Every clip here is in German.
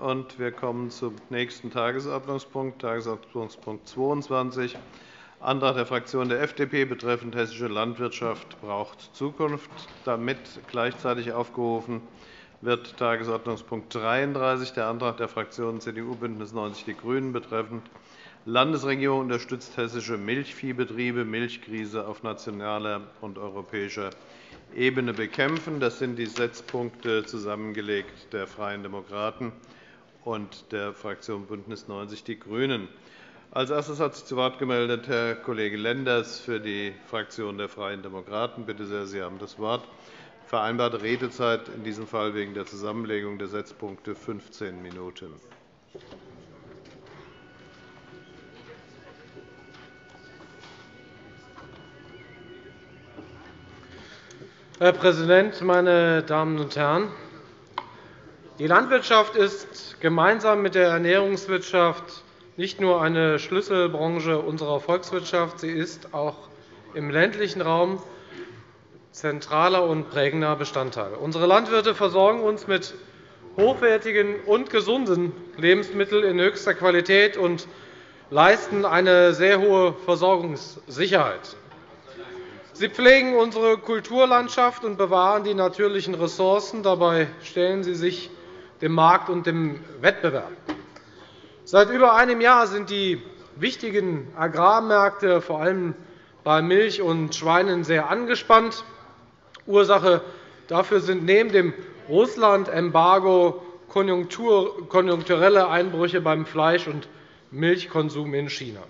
Und wir kommen zum nächsten Tagesordnungspunkt, Tagesordnungspunkt 22, Antrag der Fraktion der FDP betreffend Hessische Landwirtschaft braucht Zukunft. Damit gleichzeitig aufgerufen wird Tagesordnungspunkt 33, der Antrag der Fraktionen CDU, BÜNDNIS 90 die GRÜNEN betreffend Landesregierung unterstützt hessische Milchviehbetriebe, Milchkrise auf nationaler und europäischer Ebene bekämpfen. Das sind die Setzpunkte zusammengelegt der Freien Demokraten und der Fraktion BÜNDNIS 90 die GRÜNEN. Als erstes hat sich zu Wort gemeldet Herr Kollege Lenders für die Fraktion der Freien Demokraten. Bitte sehr, Sie haben das Wort. Vereinbarte Redezeit in diesem Fall wegen der Zusammenlegung der Setzpunkte 15 Minuten. Herr Präsident, meine Damen und Herren! Die Landwirtschaft ist gemeinsam mit der Ernährungswirtschaft nicht nur eine Schlüsselbranche unserer Volkswirtschaft, sie ist auch im ländlichen Raum zentraler und prägender Bestandteil. Unsere Landwirte versorgen uns mit hochwertigen und gesunden Lebensmitteln in höchster Qualität und leisten eine sehr hohe Versorgungssicherheit. Sie pflegen unsere Kulturlandschaft und bewahren die natürlichen Ressourcen. Dabei stellen sie sich dem Markt und dem Wettbewerb. Seit über einem Jahr sind die wichtigen Agrarmärkte, vor allem bei Milch und Schweinen, sehr angespannt. Ursache dafür sind neben dem Russland-Embargo konjunkturelle Einbrüche beim Fleisch- und Milchkonsum in China.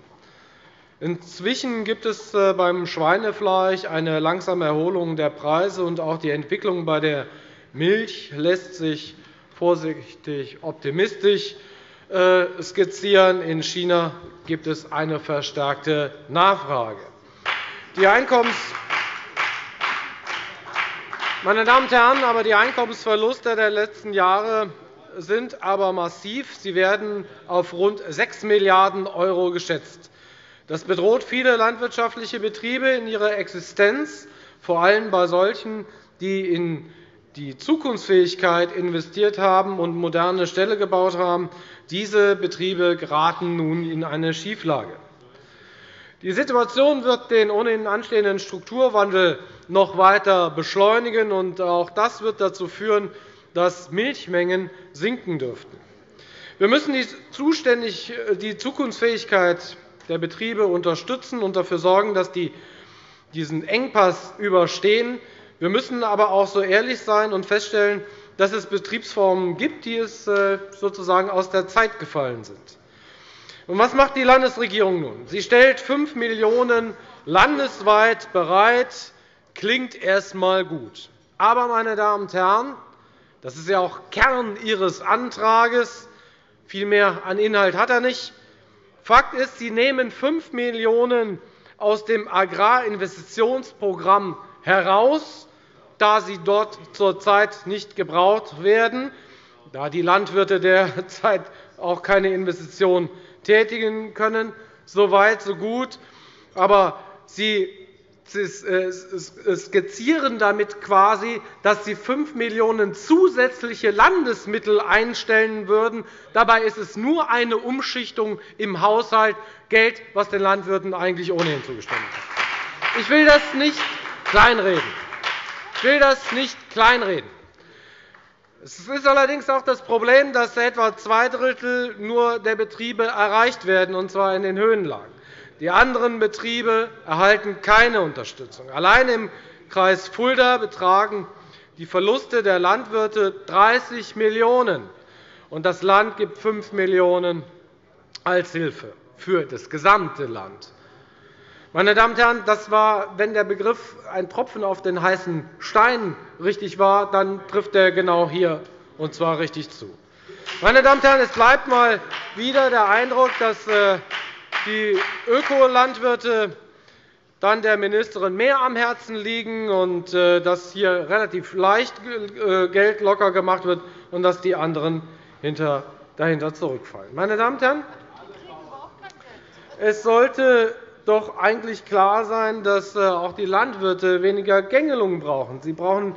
Inzwischen gibt es äh, beim Schweinefleisch eine langsame Erholung der Preise, und auch die Entwicklung bei der Milch lässt sich vorsichtig optimistisch äh, skizzieren. In China gibt es eine verstärkte Nachfrage. Die Einkommens meine Damen und Herren, aber die Einkommensverluste der letzten Jahre sind aber massiv. Sie werden auf rund 6 Milliarden € geschätzt. Das bedroht viele landwirtschaftliche Betriebe in ihrer Existenz, vor allem bei solchen, die in die Zukunftsfähigkeit investiert haben und moderne Ställe gebaut haben, diese Betriebe geraten nun in eine Schieflage. Die Situation wird den ohnehin anstehenden Strukturwandel noch weiter beschleunigen. und Auch das wird dazu führen, dass Milchmengen sinken dürften. Wir müssen die Zukunftsfähigkeit der Betriebe unterstützen und dafür sorgen, dass die diesen Engpass überstehen. Wir müssen aber auch so ehrlich sein und feststellen, dass es Betriebsformen gibt, die es äh, sozusagen aus der Zeit gefallen sind. Und was macht die Landesregierung nun? Sie stellt 5 Millionen € landesweit bereit. Klingt erst einmal gut. Aber, meine Damen und Herren, das ist ja auch Kern Ihres Antrags. Viel mehr an Inhalt hat er nicht. Fakt ist, Sie nehmen 5 Millionen € aus dem Agrarinvestitionsprogramm heraus da sie dort zurzeit nicht gebraucht werden, da die Landwirte derzeit auch keine Investitionen tätigen können. So weit, so gut. Aber Sie skizzieren damit quasi, dass Sie 5 Millionen € zusätzliche Landesmittel einstellen würden. Dabei ist es nur eine Umschichtung im Haushalt, Geld, das den Landwirten eigentlich ohnehin zugestanden ist. Ich will das nicht kleinreden. Ich will das nicht kleinreden. Es ist allerdings auch das Problem, dass etwa zwei Drittel nur der Betriebe erreicht werden, und zwar in den Höhenlagen. Die anderen Betriebe erhalten keine Unterstützung. Allein im Kreis Fulda betragen die Verluste der Landwirte 30 Millionen €, und das Land gibt 5 Millionen € als Hilfe für das gesamte Land. Meine Damen und Herren, das war, wenn der Begriff ein Tropfen auf den heißen Stein richtig war, dann trifft er genau hier, und zwar richtig zu. Meine Damen und Herren, es bleibt einmal wieder der Eindruck, dass äh, die Ökolandwirte dann der Ministerin mehr am Herzen liegen und äh, dass hier relativ leicht äh, Geld locker gemacht wird und dass die anderen dahinter zurückfallen. Meine Damen und Herren, es sollte doch eigentlich klar sein, dass äh, auch die Landwirte weniger Gängelungen brauchen. Sie brauchen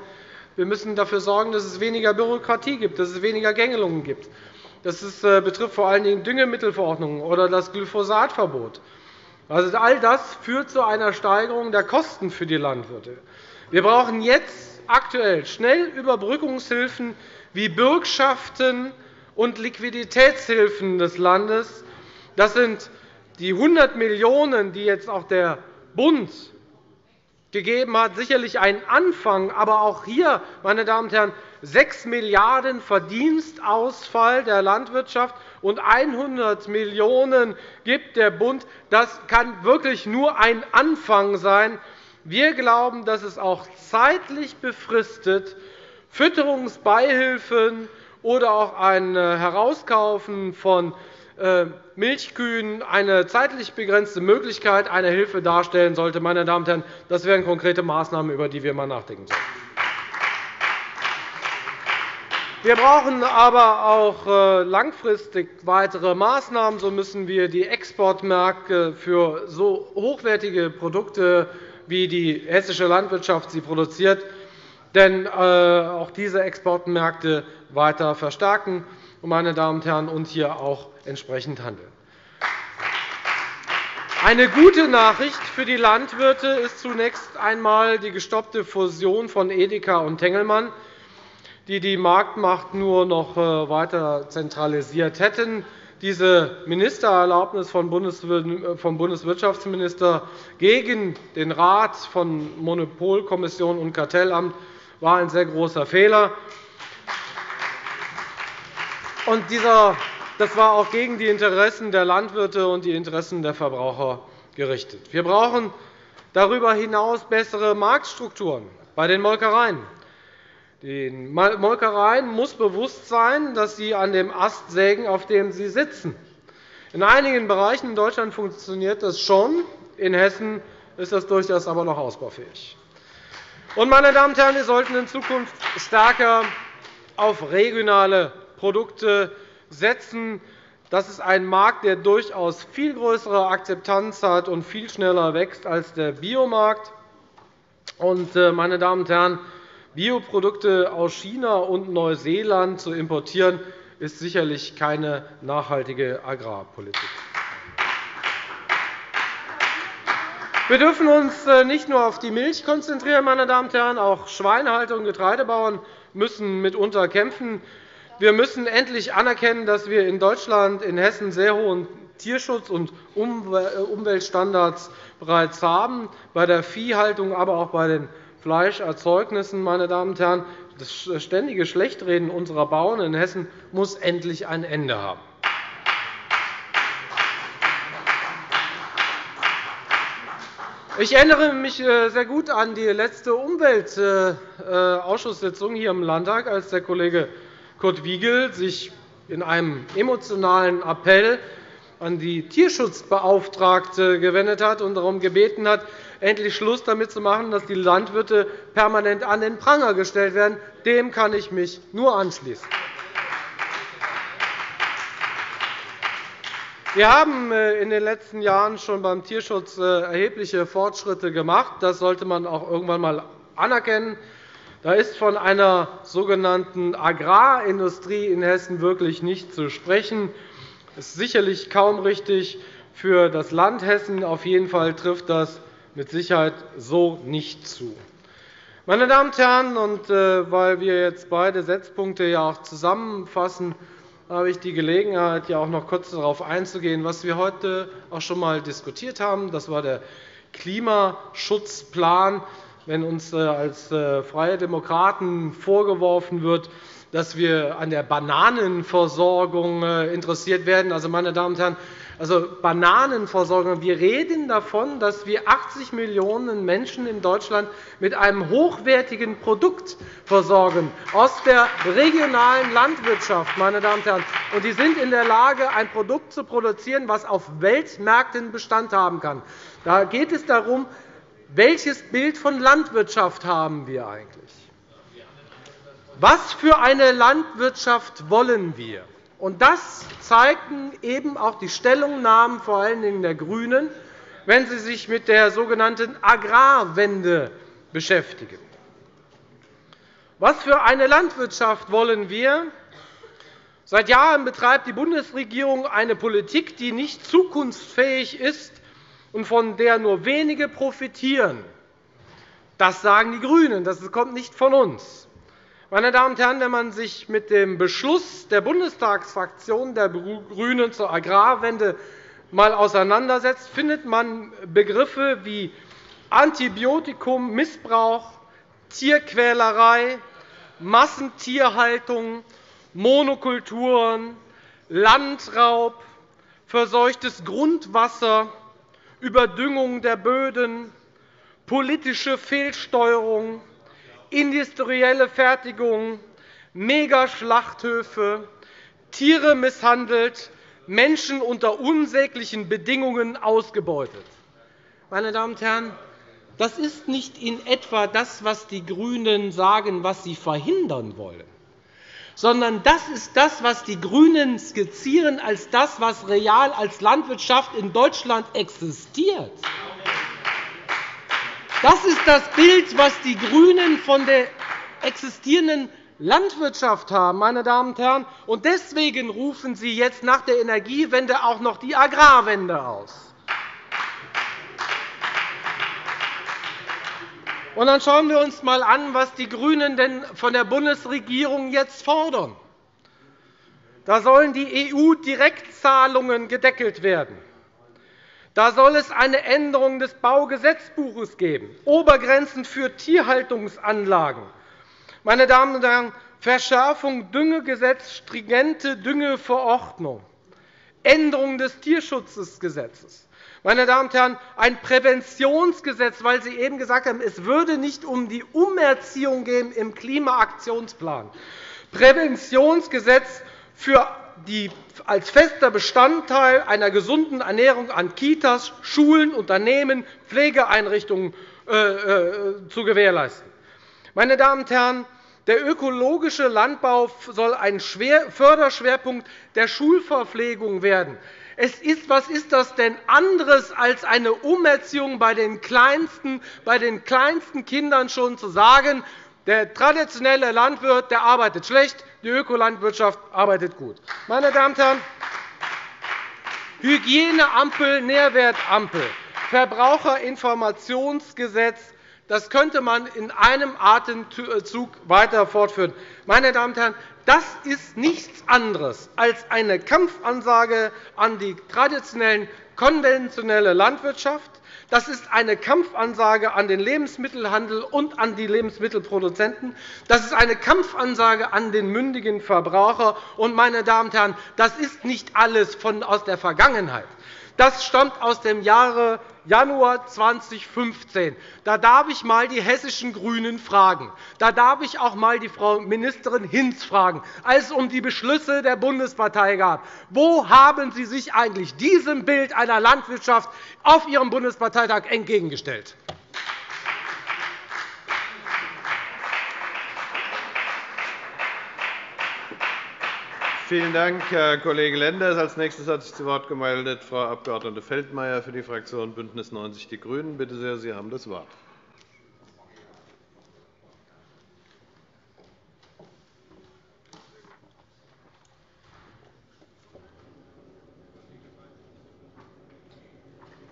wir müssen dafür sorgen, dass es weniger Bürokratie gibt, dass es weniger Gängelungen gibt. Das äh, betrifft vor allen Dingen Düngemittelverordnungen oder das Glyphosatverbot. Also all das führt zu einer Steigerung der Kosten für die Landwirte. Wir brauchen jetzt aktuell schnell Überbrückungshilfen wie Bürgschaften und Liquiditätshilfen des Landes. Das sind die 100 Millionen €, die jetzt auch der Bund gegeben hat, sicherlich ein Anfang. Aber auch hier, meine Damen und Herren, 6 Milliarden € Verdienstausfall der Landwirtschaft und 100 Millionen € gibt der Bund. Das kann wirklich nur ein Anfang sein. Wir glauben, dass es auch zeitlich befristet Fütterungsbeihilfen oder auch ein Herauskaufen von äh, Milchkühen eine zeitlich begrenzte Möglichkeit einer Hilfe darstellen sollte. Meine Damen und Herren, das wären konkrete Maßnahmen, über die wir einmal nachdenken sollten. Wir brauchen aber auch äh, langfristig weitere Maßnahmen. So müssen wir die Exportmärkte für so hochwertige Produkte, wie die hessische Landwirtschaft sie produziert, denn äh, auch diese Exportmärkte weiter verstärken meine Damen und Herren, und hier auch entsprechend handeln. Eine gute Nachricht für die Landwirte ist zunächst einmal die gestoppte Fusion von Edeka und Tengelmann die die Marktmacht nur noch äh, weiter zentralisiert hätten. Diese Ministererlaubnis vom Bundeswirtschaftsminister gegen den Rat von Monopolkommission und Kartellamt war ein sehr großer Fehler. Das war auch gegen die Interessen der Landwirte und die Interessen der Verbraucher gerichtet. Wir brauchen darüber hinaus bessere Marktstrukturen bei den Molkereien. Den Molkereien muss bewusst sein, dass sie an dem Ast sägen, auf dem sie sitzen. In einigen Bereichen in Deutschland funktioniert das schon. In Hessen ist das durchaus aber noch ausbaufähig. meine Damen und Herren, wir sollten in Zukunft stärker auf regionale Produkte setzen. Das ist ein Markt, der durchaus viel größere Akzeptanz hat und viel schneller wächst als der Biomarkt. Äh, meine Damen und Herren, Bioprodukte aus China und Neuseeland zu importieren, ist sicherlich keine nachhaltige Agrarpolitik. Wir dürfen uns äh, nicht nur auf die Milch konzentrieren, meine Damen und Herren. Auch Schweinehalter und Getreidebauern müssen mitunter kämpfen. Wir müssen endlich anerkennen, dass wir in Deutschland, in Hessen sehr hohen Tierschutz- und Umweltstandards bereits haben, bei der Viehhaltung, aber auch bei den Fleischerzeugnissen. Meine Damen und Herren, das ständige Schlechtreden unserer Bauern in Hessen muss endlich ein Ende haben. Ich erinnere mich äh, sehr gut an die letzte Umweltausschusssitzung hier im Landtag, als der Kollege Kurt Wiegel sich in einem emotionalen Appell an die Tierschutzbeauftragte gewendet hat und darum gebeten hat, endlich Schluss damit zu machen, dass die Landwirte permanent an den Pranger gestellt werden. Dem kann ich mich nur anschließen. Wir haben äh, in den letzten Jahren schon beim Tierschutz äh, erhebliche Fortschritte gemacht. Das sollte man auch irgendwann einmal anerkennen. Da ist von einer sogenannten Agrarindustrie in Hessen wirklich nicht zu sprechen. Das ist sicherlich kaum richtig für das Land Hessen. Auf jeden Fall trifft das mit Sicherheit so nicht zu. Meine Damen und Herren, und äh, weil wir jetzt beide Setzpunkte ja auch zusammenfassen, habe ich die Gelegenheit, ja auch noch kurz darauf einzugehen, was wir heute auch schon einmal diskutiert haben. Das war der Klimaschutzplan. Wenn uns äh, als äh, Freie Demokraten vorgeworfen wird, dass wir an der Bananenversorgung äh, interessiert werden. Also, meine Damen und Herren, also Bananenversorgung. Wir reden davon, dass wir 80 Millionen Menschen in Deutschland mit einem hochwertigen Produkt versorgen aus der regionalen Landwirtschaft. Meine Damen und Herren. Und die sind in der Lage, ein Produkt zu produzieren, das auf Weltmärkten Bestand haben kann. Da geht es darum, welches Bild von Landwirtschaft haben wir eigentlich? Was für eine Landwirtschaft wollen wir? Und das zeigten eben auch die Stellungnahmen vor allen Dingen der GRÜNEN, wenn sie sich mit der sogenannten Agrarwende beschäftigen. Was für eine Landwirtschaft wollen wir? Seit Jahren betreibt die Bundesregierung eine Politik, die nicht zukunftsfähig ist und von der nur wenige profitieren. Das sagen die GRÜNEN. Das kommt nicht von uns. Meine Damen und Herren, wenn man sich mit dem Beschluss der Bundestagsfraktion der GRÜNEN zur Agrarwende einmal auseinandersetzt, findet man Begriffe wie Antibiotikum-Missbrauch, Tierquälerei, Massentierhaltung, Monokulturen, Landraub, verseuchtes Grundwasser, Überdüngung der Böden, politische Fehlsteuerung, industrielle Fertigung, Megaschlachthöfe, Tiere misshandelt, Menschen unter unsäglichen Bedingungen ausgebeutet. Meine Damen und Herren, das ist nicht in etwa das, was die GRÜNEN sagen, was sie verhindern wollen, sondern das ist das, was die GRÜNEN skizzieren als das, was real als Landwirtschaft in Deutschland existiert. Das ist das Bild, das die GRÜNEN von der existierenden Landwirtschaft haben. Meine Damen und Herren. Und deswegen rufen Sie jetzt nach der Energiewende auch noch die Agrarwende aus. Und dann schauen wir uns einmal an, was die GRÜNEN denn von der Bundesregierung jetzt fordern. Da sollen die EU-Direktzahlungen gedeckelt werden. Da soll es eine Änderung des Baugesetzbuches geben, Obergrenzen für Tierhaltungsanlagen, meine Damen und Herren, Verschärfung Düngegesetz, stringente Düngeverordnung, Änderung des Tierschutzgesetzes, meine Damen und Herren, ein Präventionsgesetz, weil Sie eben gesagt haben, es würde nicht um die Umerziehung gehen im Klimaaktionsplan. Präventionsgesetz für die als fester Bestandteil einer gesunden Ernährung an Kitas, Schulen, Unternehmen, Pflegeeinrichtungen äh, äh, zu gewährleisten. Meine Damen und Herren, der ökologische Landbau soll ein Förderschwerpunkt der Schulverpflegung werden. Es ist, was ist das denn anderes als eine Umerziehung bei den kleinsten, bei den kleinsten Kindern schon zu sagen, der traditionelle Landwirt der arbeitet schlecht, die Ökolandwirtschaft arbeitet gut. Meine Damen und Herren, Hygieneampel, Nährwertampel, Verbraucherinformationsgesetz, das könnte man in einem Atemzug weiter fortführen. Meine Damen und Herren, das ist nichts anderes als eine Kampfansage an die traditionellen konventionelle Landwirtschaft. Das ist eine Kampfansage an den Lebensmittelhandel und an die Lebensmittelproduzenten. Das ist eine Kampfansage an den mündigen Verbraucher. Und, meine Damen und Herren, das ist nicht alles aus der Vergangenheit. Das stammt aus dem Jahre Januar 2015. Da darf ich einmal die hessischen GRÜNEN fragen. Da darf ich auch einmal die Frau Ministerin Hinz fragen, als es um die Beschlüsse der Bundespartei ging. Wo haben Sie sich eigentlich diesem Bild einer Landwirtschaft auf Ihrem Bundesparteitag entgegengestellt? Vielen Dank, Herr Kollege Lenders. Als nächstes hat sich zu Wort gemeldet Frau Abg. Feldmayer für die Fraktion BÜNDNIS 90 die GRÜNEN. Bitte sehr, Sie haben das Wort.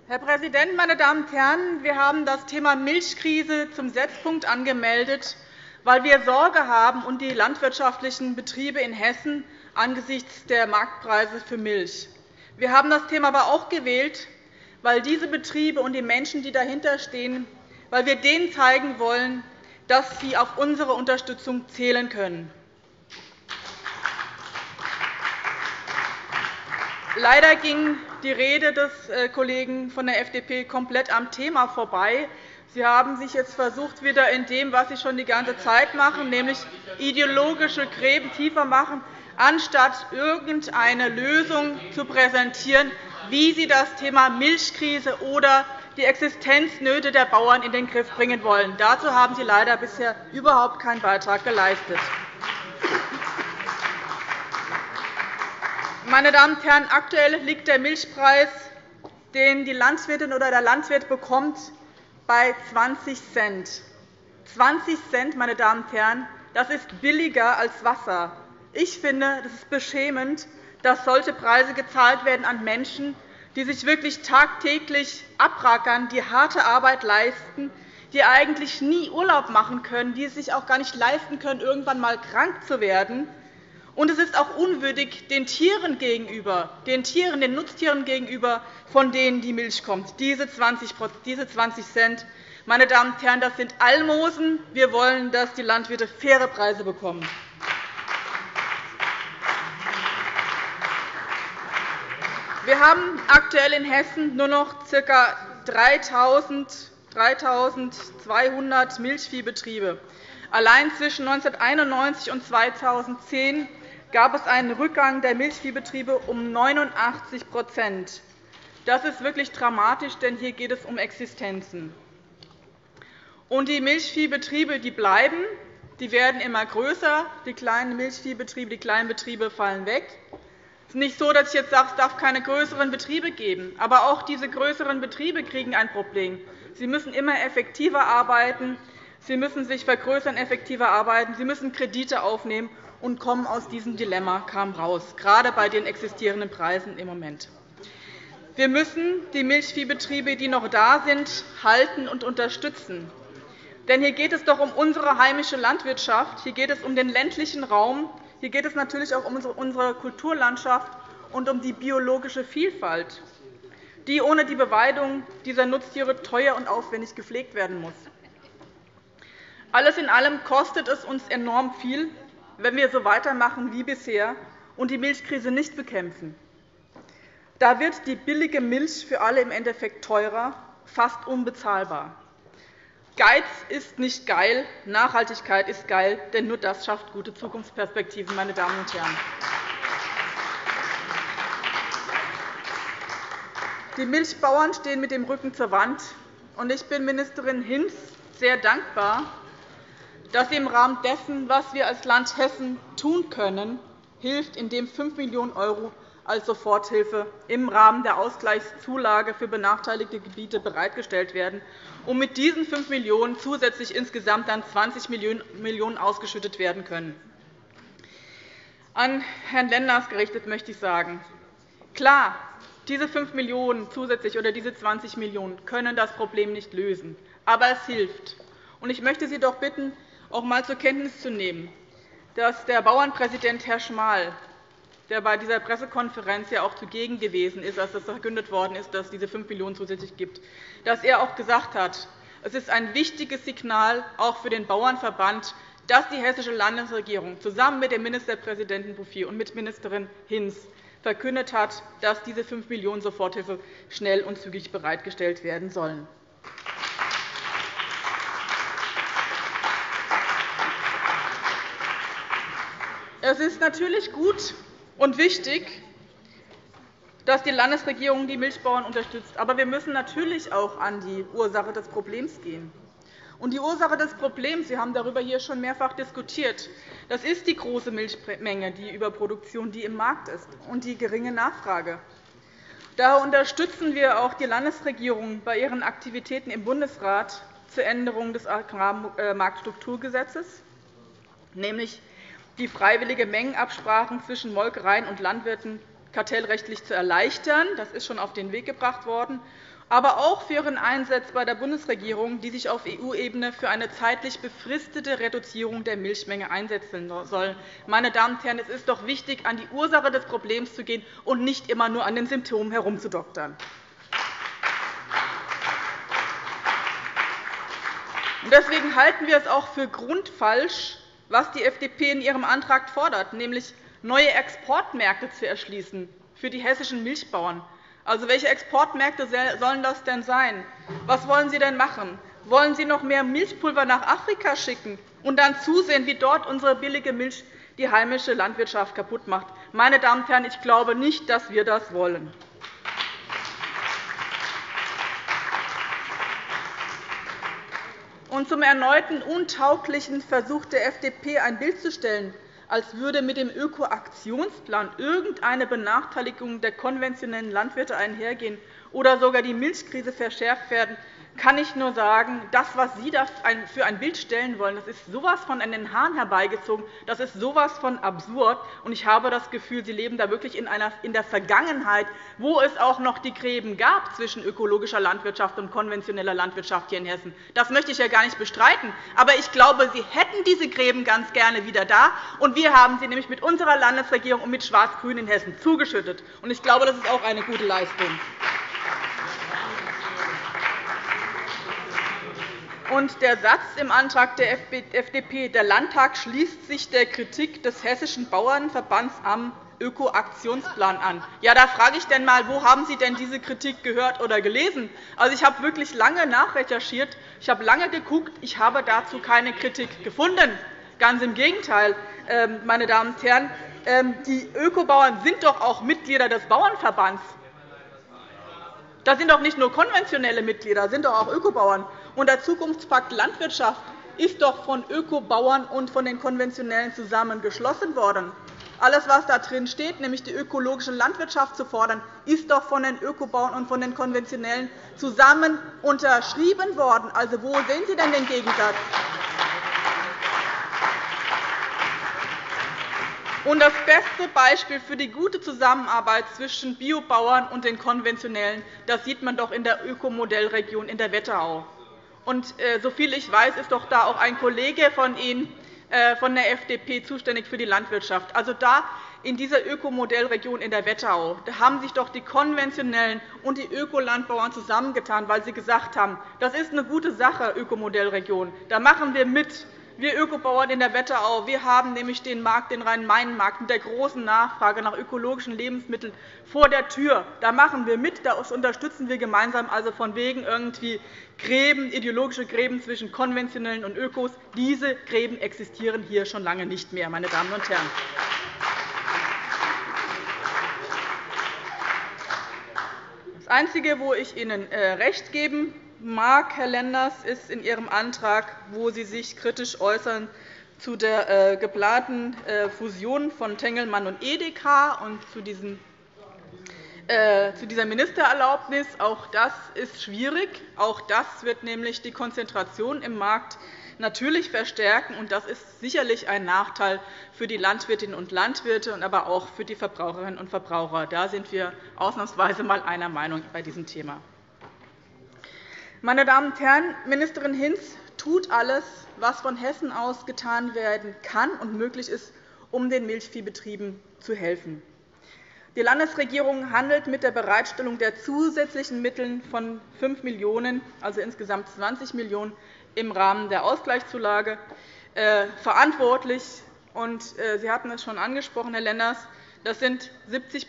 Herr Präsident, meine Damen und Herren! Wir haben das Thema Milchkrise zum Setzpunkt angemeldet, weil wir Sorge haben um die landwirtschaftlichen Betriebe in Hessen angesichts der Marktpreise für Milch. Wir haben das Thema aber auch gewählt, weil diese Betriebe und die Menschen, die dahinterstehen, weil wir denen zeigen wollen, dass sie auf unsere Unterstützung zählen können. Leider ging die Rede des äh, Kollegen von der FDP komplett am Thema vorbei. Sie haben sich jetzt versucht, wieder in dem, was Sie schon die ganze Zeit machen, nämlich ideologische Gräben tiefer machen, anstatt irgendeine Lösung zu präsentieren, wie Sie das Thema Milchkrise oder die Existenznöte der Bauern in den Griff bringen wollen. Dazu haben Sie leider bisher überhaupt keinen Beitrag geleistet. Meine Damen und Herren, aktuell liegt der Milchpreis, den die Landwirtin oder der Landwirt bekommt, bei 20 Cent. 20 Cent, meine Damen und Herren, das ist billiger als Wasser. Ich finde, es ist beschämend, dass solche Preise gezahlt werden an Menschen, die sich wirklich tagtäglich abrackern, die harte Arbeit leisten, die eigentlich nie Urlaub machen können, die es sich auch gar nicht leisten können, irgendwann einmal krank zu werden. Und es ist auch unwürdig den Tieren gegenüber, den Tieren, den Nutztieren gegenüber, von denen die Milch kommt, diese 20 Cent. Meine Damen und Herren, das sind Almosen. Wir wollen, dass die Landwirte faire Preise bekommen. Wir haben aktuell in Hessen nur noch ca. 3.200 Milchviehbetriebe. Allein zwischen 1991 und 2010 gab es einen Rückgang der Milchviehbetriebe um 89% Das ist wirklich dramatisch, denn hier geht es um Existenzen. Und die Milchviehbetriebe die bleiben, die werden immer größer. Die kleinen Milchviehbetriebe, die kleinen Betriebe fallen weg. Es ist nicht so, dass ich jetzt sage, es darf keine größeren Betriebe geben. Aber auch diese größeren Betriebe kriegen ein Problem. Sie müssen immer effektiver arbeiten. Sie müssen sich vergrößern, effektiver arbeiten. Sie müssen Kredite aufnehmen und kommen aus diesem Dilemma kam raus, gerade bei den existierenden Preisen im Moment. Wir müssen die Milchviehbetriebe, die noch da sind, halten und unterstützen. Denn hier geht es doch um unsere heimische Landwirtschaft, hier geht es um den ländlichen Raum, hier geht es natürlich auch um unsere Kulturlandschaft und um die biologische Vielfalt, die ohne die Beweidung dieser Nutztiere teuer und aufwendig gepflegt werden muss. Alles in allem kostet es uns enorm viel, wenn wir so weitermachen wie bisher und die Milchkrise nicht bekämpfen. Da wird die billige Milch für alle im Endeffekt teurer, fast unbezahlbar. Geiz ist nicht geil, Nachhaltigkeit ist geil, denn nur das schafft gute Zukunftsperspektiven. Meine Damen und Herren. Die Milchbauern stehen mit dem Rücken zur Wand. und Ich bin Ministerin Hinz sehr dankbar, dass sie im Rahmen dessen, was wir als Land Hessen tun können, hilft, indem 5 Millionen € als Soforthilfe im Rahmen der Ausgleichszulage für benachteiligte Gebiete bereitgestellt werden und mit diesen 5 Millionen € zusätzlich insgesamt dann 20 Millionen € ausgeschüttet werden können. An Herrn Lenders gerichtet möchte ich sagen, klar, diese 5 Millionen € zusätzlich oder diese 20 Millionen € können das Problem nicht lösen, aber es hilft. Ich möchte Sie doch bitten, auch einmal zur Kenntnis zu nehmen, dass der Bauernpräsident Herr Schmal der bei dieser Pressekonferenz ja auch zugegen gewesen ist, als das verkündet worden ist, dass es diese 5 Millionen € zusätzlich gibt, dass er auch gesagt hat, es ist ein wichtiges Signal auch für den Bauernverband, dass die Hessische Landesregierung zusammen mit dem Ministerpräsidenten Bouffier und mit Ministerin Hinz verkündet hat, dass diese 5 Millionen € Soforthilfe schnell und zügig bereitgestellt werden sollen. Es ist natürlich gut, und wichtig, dass die Landesregierung die Milchbauern unterstützt. Aber wir müssen natürlich auch an die Ursache des Problems gehen. Und die Ursache des Problems, Sie haben darüber hier schon mehrfach diskutiert, das ist die große Milchmenge, die Überproduktion, die im Markt ist, und die geringe Nachfrage. Daher unterstützen wir auch die Landesregierung bei ihren Aktivitäten im Bundesrat zur Änderung des Agrarmarktstrukturgesetzes, nämlich die freiwillige Mengenabsprachen zwischen Molkereien und Landwirten kartellrechtlich zu erleichtern. Das ist schon auf den Weg gebracht worden aber auch für ihren Einsatz bei der Bundesregierung, die sich auf EU-Ebene für eine zeitlich befristete Reduzierung der Milchmenge einsetzen soll. Meine Damen und Herren, es ist doch wichtig, an die Ursache des Problems zu gehen und nicht immer nur an den Symptomen herumzudoktern. Deswegen halten wir es auch für grundfalsch, was die FDP in ihrem Antrag fordert, nämlich neue Exportmärkte zu erschließen für die hessischen Milchbauern. Also, welche Exportmärkte sollen das denn sein? Was wollen Sie denn machen? Wollen Sie noch mehr Milchpulver nach Afrika schicken und dann zusehen, wie dort unsere billige Milch die heimische Landwirtschaft kaputt macht? Meine Damen und Herren, ich glaube nicht, dass wir das wollen. Und zum erneuten untauglichen Versuch der FDP ein Bild zu stellen, als würde mit dem Ökoaktionsplan irgendeine Benachteiligung der konventionellen Landwirte einhergehen oder sogar die Milchkrise verschärft werden, kann ich nur sagen, das, was Sie da für ein Bild stellen wollen, das ist so etwas von an den Haaren herbeigezogen, das ist so etwas von absurd. Und ich habe das Gefühl, Sie leben da wirklich in, einer, in der Vergangenheit, wo es auch noch die Gräben gab zwischen ökologischer Landwirtschaft und konventioneller Landwirtschaft hier in Hessen. Das möchte ich ja gar nicht bestreiten. Aber ich glaube, Sie hätten diese Gräben ganz gerne wieder da. Und wir haben sie nämlich mit unserer Landesregierung und mit Schwarz-Grün in Hessen zugeschüttet. Und ich glaube, das ist auch eine gute Leistung. Und der Satz im Antrag der FDP, der Landtag schließt sich der Kritik des Hessischen Bauernverbands am Ökoaktionsplan an. Ja, da frage ich denn mal, wo haben Sie denn diese Kritik gehört oder gelesen? Also, ich habe wirklich lange nachrecherchiert. Ich habe lange geguckt. Ich habe dazu keine Kritik gefunden. Ganz im Gegenteil, ähm, meine Damen und Herren. Ähm, die Ökobauern sind doch auch Mitglieder des Bauernverbands. Das sind doch nicht nur konventionelle Mitglieder, das sind doch auch Ökobauern. Und der Zukunftspakt Landwirtschaft ist doch von Ökobauern und von den Konventionellen zusammen geschlossen worden. Alles, was da drin steht, nämlich die ökologische Landwirtschaft zu fordern, ist doch von den Ökobauern und von den Konventionellen zusammen unterschrieben worden. Also, wo sehen Sie denn den Gegensatz? Und das beste Beispiel für die gute Zusammenarbeit zwischen Biobauern und den Konventionellen das sieht man doch in der Ökomodellregion in der Wetterau. Und, äh, soviel ich weiß, ist doch da auch ein Kollege von Ihnen äh, von der FDP zuständig für die Landwirtschaft. Also da in dieser Ökomodellregion in der Wetterau da haben sich doch die konventionellen und die Ökolandbauern zusammengetan, weil sie gesagt haben, das ist eine gute Sache, Ökomodellregion. Da machen wir mit. Wir Ökobauern in der Wetterau wir haben nämlich den Markt, den Rhein-Main-Markt mit der großen Nachfrage nach ökologischen Lebensmitteln vor der Tür. Da machen wir mit, das unterstützen wir gemeinsam. Also von wegen irgendwie Gräben, ideologische Gräben zwischen konventionellen und Ökos. Diese Gräben existieren hier schon lange nicht mehr, meine Damen und Herren. Das Einzige, wo ich Ihnen äh, recht geben mag, Herr Lenders, ist in Ihrem Antrag, wo Sie sich kritisch äußern zu der äh, geplanten äh, Fusion von Tengelmann und Edeka und zu äh, dieser Ministererlaubnis. Auch das ist schwierig. Auch das wird nämlich die Konzentration im Markt natürlich verstärken. und Das ist sicherlich ein Nachteil für die Landwirtinnen und Landwirte, aber auch für die Verbraucherinnen und Verbraucher. Da sind wir ausnahmsweise einmal einer Meinung bei diesem Thema. Meine Damen und Herren, Ministerin Hinz tut alles, was von Hessen aus getan werden kann und möglich ist, um den Milchviehbetrieben zu helfen. Die Landesregierung handelt mit der Bereitstellung der zusätzlichen Mittel von 5 Millionen €, also insgesamt 20 Millionen € im Rahmen der Ausgleichszulage, äh, verantwortlich. Äh, Sie hatten es schon angesprochen, Herr Lenders. Das sind 70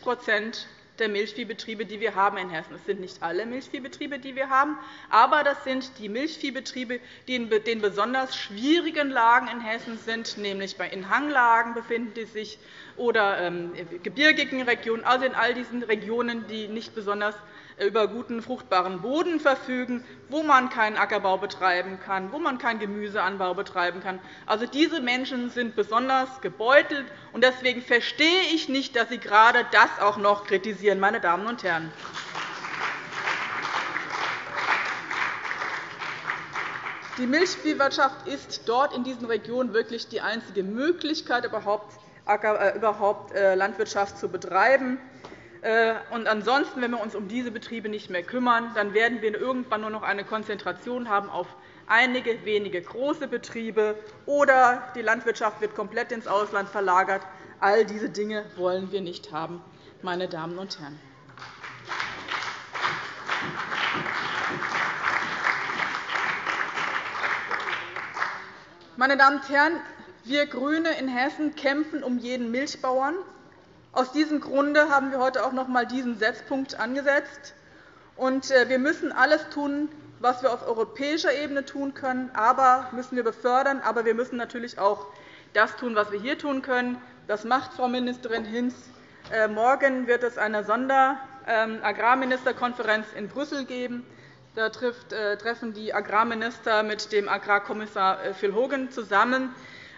der Milchviehbetriebe, die wir haben in Hessen. Es sind nicht alle Milchviehbetriebe, die wir haben, aber das sind die Milchviehbetriebe, die in den besonders schwierigen Lagen in Hessen sind, nämlich in Hanglagen befinden die sich oder ähm, gebirgigen Regionen, also in all diesen Regionen, die nicht besonders über guten, fruchtbaren Boden verfügen, wo man keinen Ackerbau betreiben kann, wo man keinen Gemüseanbau betreiben kann. Also, diese Menschen sind besonders gebeutelt. und Deswegen verstehe ich nicht, dass Sie gerade das auch noch kritisieren, meine Damen und Herren. Die Milchviehwirtschaft ist dort in diesen Regionen wirklich die einzige Möglichkeit, überhaupt äh, äh, Landwirtschaft zu betreiben. Äh, und ansonsten, wenn wir uns um diese Betriebe nicht mehr kümmern, dann werden wir irgendwann nur noch eine Konzentration haben auf einige wenige große Betriebe, oder die Landwirtschaft wird komplett ins Ausland verlagert. All diese Dinge wollen wir nicht haben, meine Damen und Herren. Meine Damen und Herren, wir GRÜNE in Hessen kämpfen um jeden Milchbauern, aus diesem Grunde haben wir heute auch noch einmal diesen Setzpunkt angesetzt. Äh, wir müssen alles tun, was wir auf europäischer Ebene tun können, aber müssen wir befördern. Aber wir müssen natürlich auch das tun, was wir hier tun können. Das macht Frau Ministerin Hinz. Äh, morgen wird es eine Sonderagrarministerkonferenz in Brüssel geben. Da äh, treffen die Agrarminister mit dem Agrarkommissar Phil Hogan zusammen.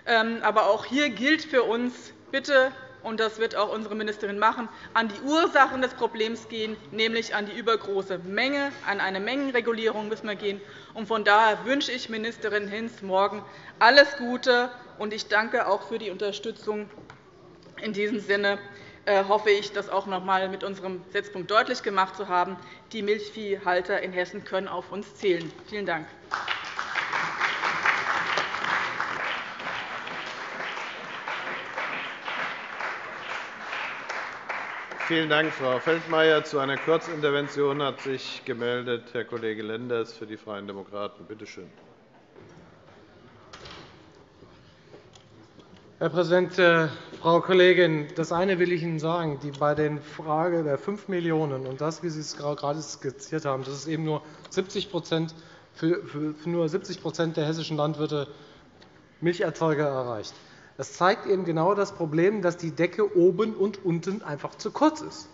Ähm, aber auch hier gilt für uns, bitte und das wird auch unsere Ministerin machen, an die Ursachen des Problems gehen, nämlich an die übergroße Menge, an eine Mengenregulierung müssen wir gehen. Von daher wünsche ich Ministerin Hinz morgen alles Gute, und ich danke auch für die Unterstützung. In diesem Sinne äh, hoffe ich, das auch noch einmal mit unserem Setzpunkt deutlich gemacht zu haben. Die Milchviehhalter in Hessen können auf uns zählen. Vielen Dank. Vielen Dank, Frau Feldmayer. Zu einer Kurzintervention hat sich gemeldet Herr Kollege Lenders für die Freien Demokraten. Bitte schön. Herr Präsident, äh, Frau Kollegin! Das eine will ich Ihnen sagen. Die, bei der Frage der 5 Millionen € und das, wie Sie es gerade skizziert haben, dass es eben nur 70 für, nur 70 der hessischen Landwirte Milcherzeuger erreicht. Das zeigt eben genau das Problem, dass die Decke oben und unten einfach zu kurz ist.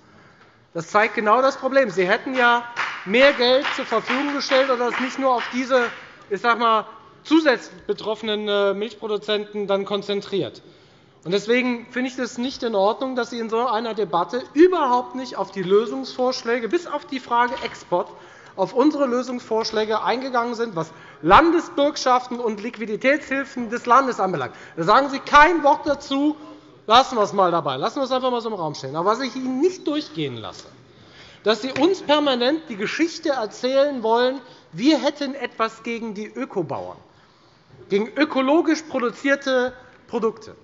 Das zeigt genau das Problem. Sie hätten ja mehr Geld zur Verfügung gestellt oder es nicht nur auf diese ich sag mal, zusätzlich betroffenen äh, Milchproduzenten dann konzentriert. Deswegen finde ich es nicht in Ordnung, dass Sie in so einer Debatte überhaupt nicht auf die Lösungsvorschläge, bis auf die Frage Export, auf unsere Lösungsvorschläge eingegangen sind, was Landesbürgschaften und Liquiditätshilfen des Landes anbelangt. Da sagen Sie kein Wort dazu. Lassen wir es einmal dabei. Lassen wir es einfach einmal so im Raum stehen. Aber was ich Ihnen nicht durchgehen lasse, dass Sie uns permanent die Geschichte erzählen wollen, wir hätten etwas gegen die Ökobauern, gegen ökologisch produzierte Produkte.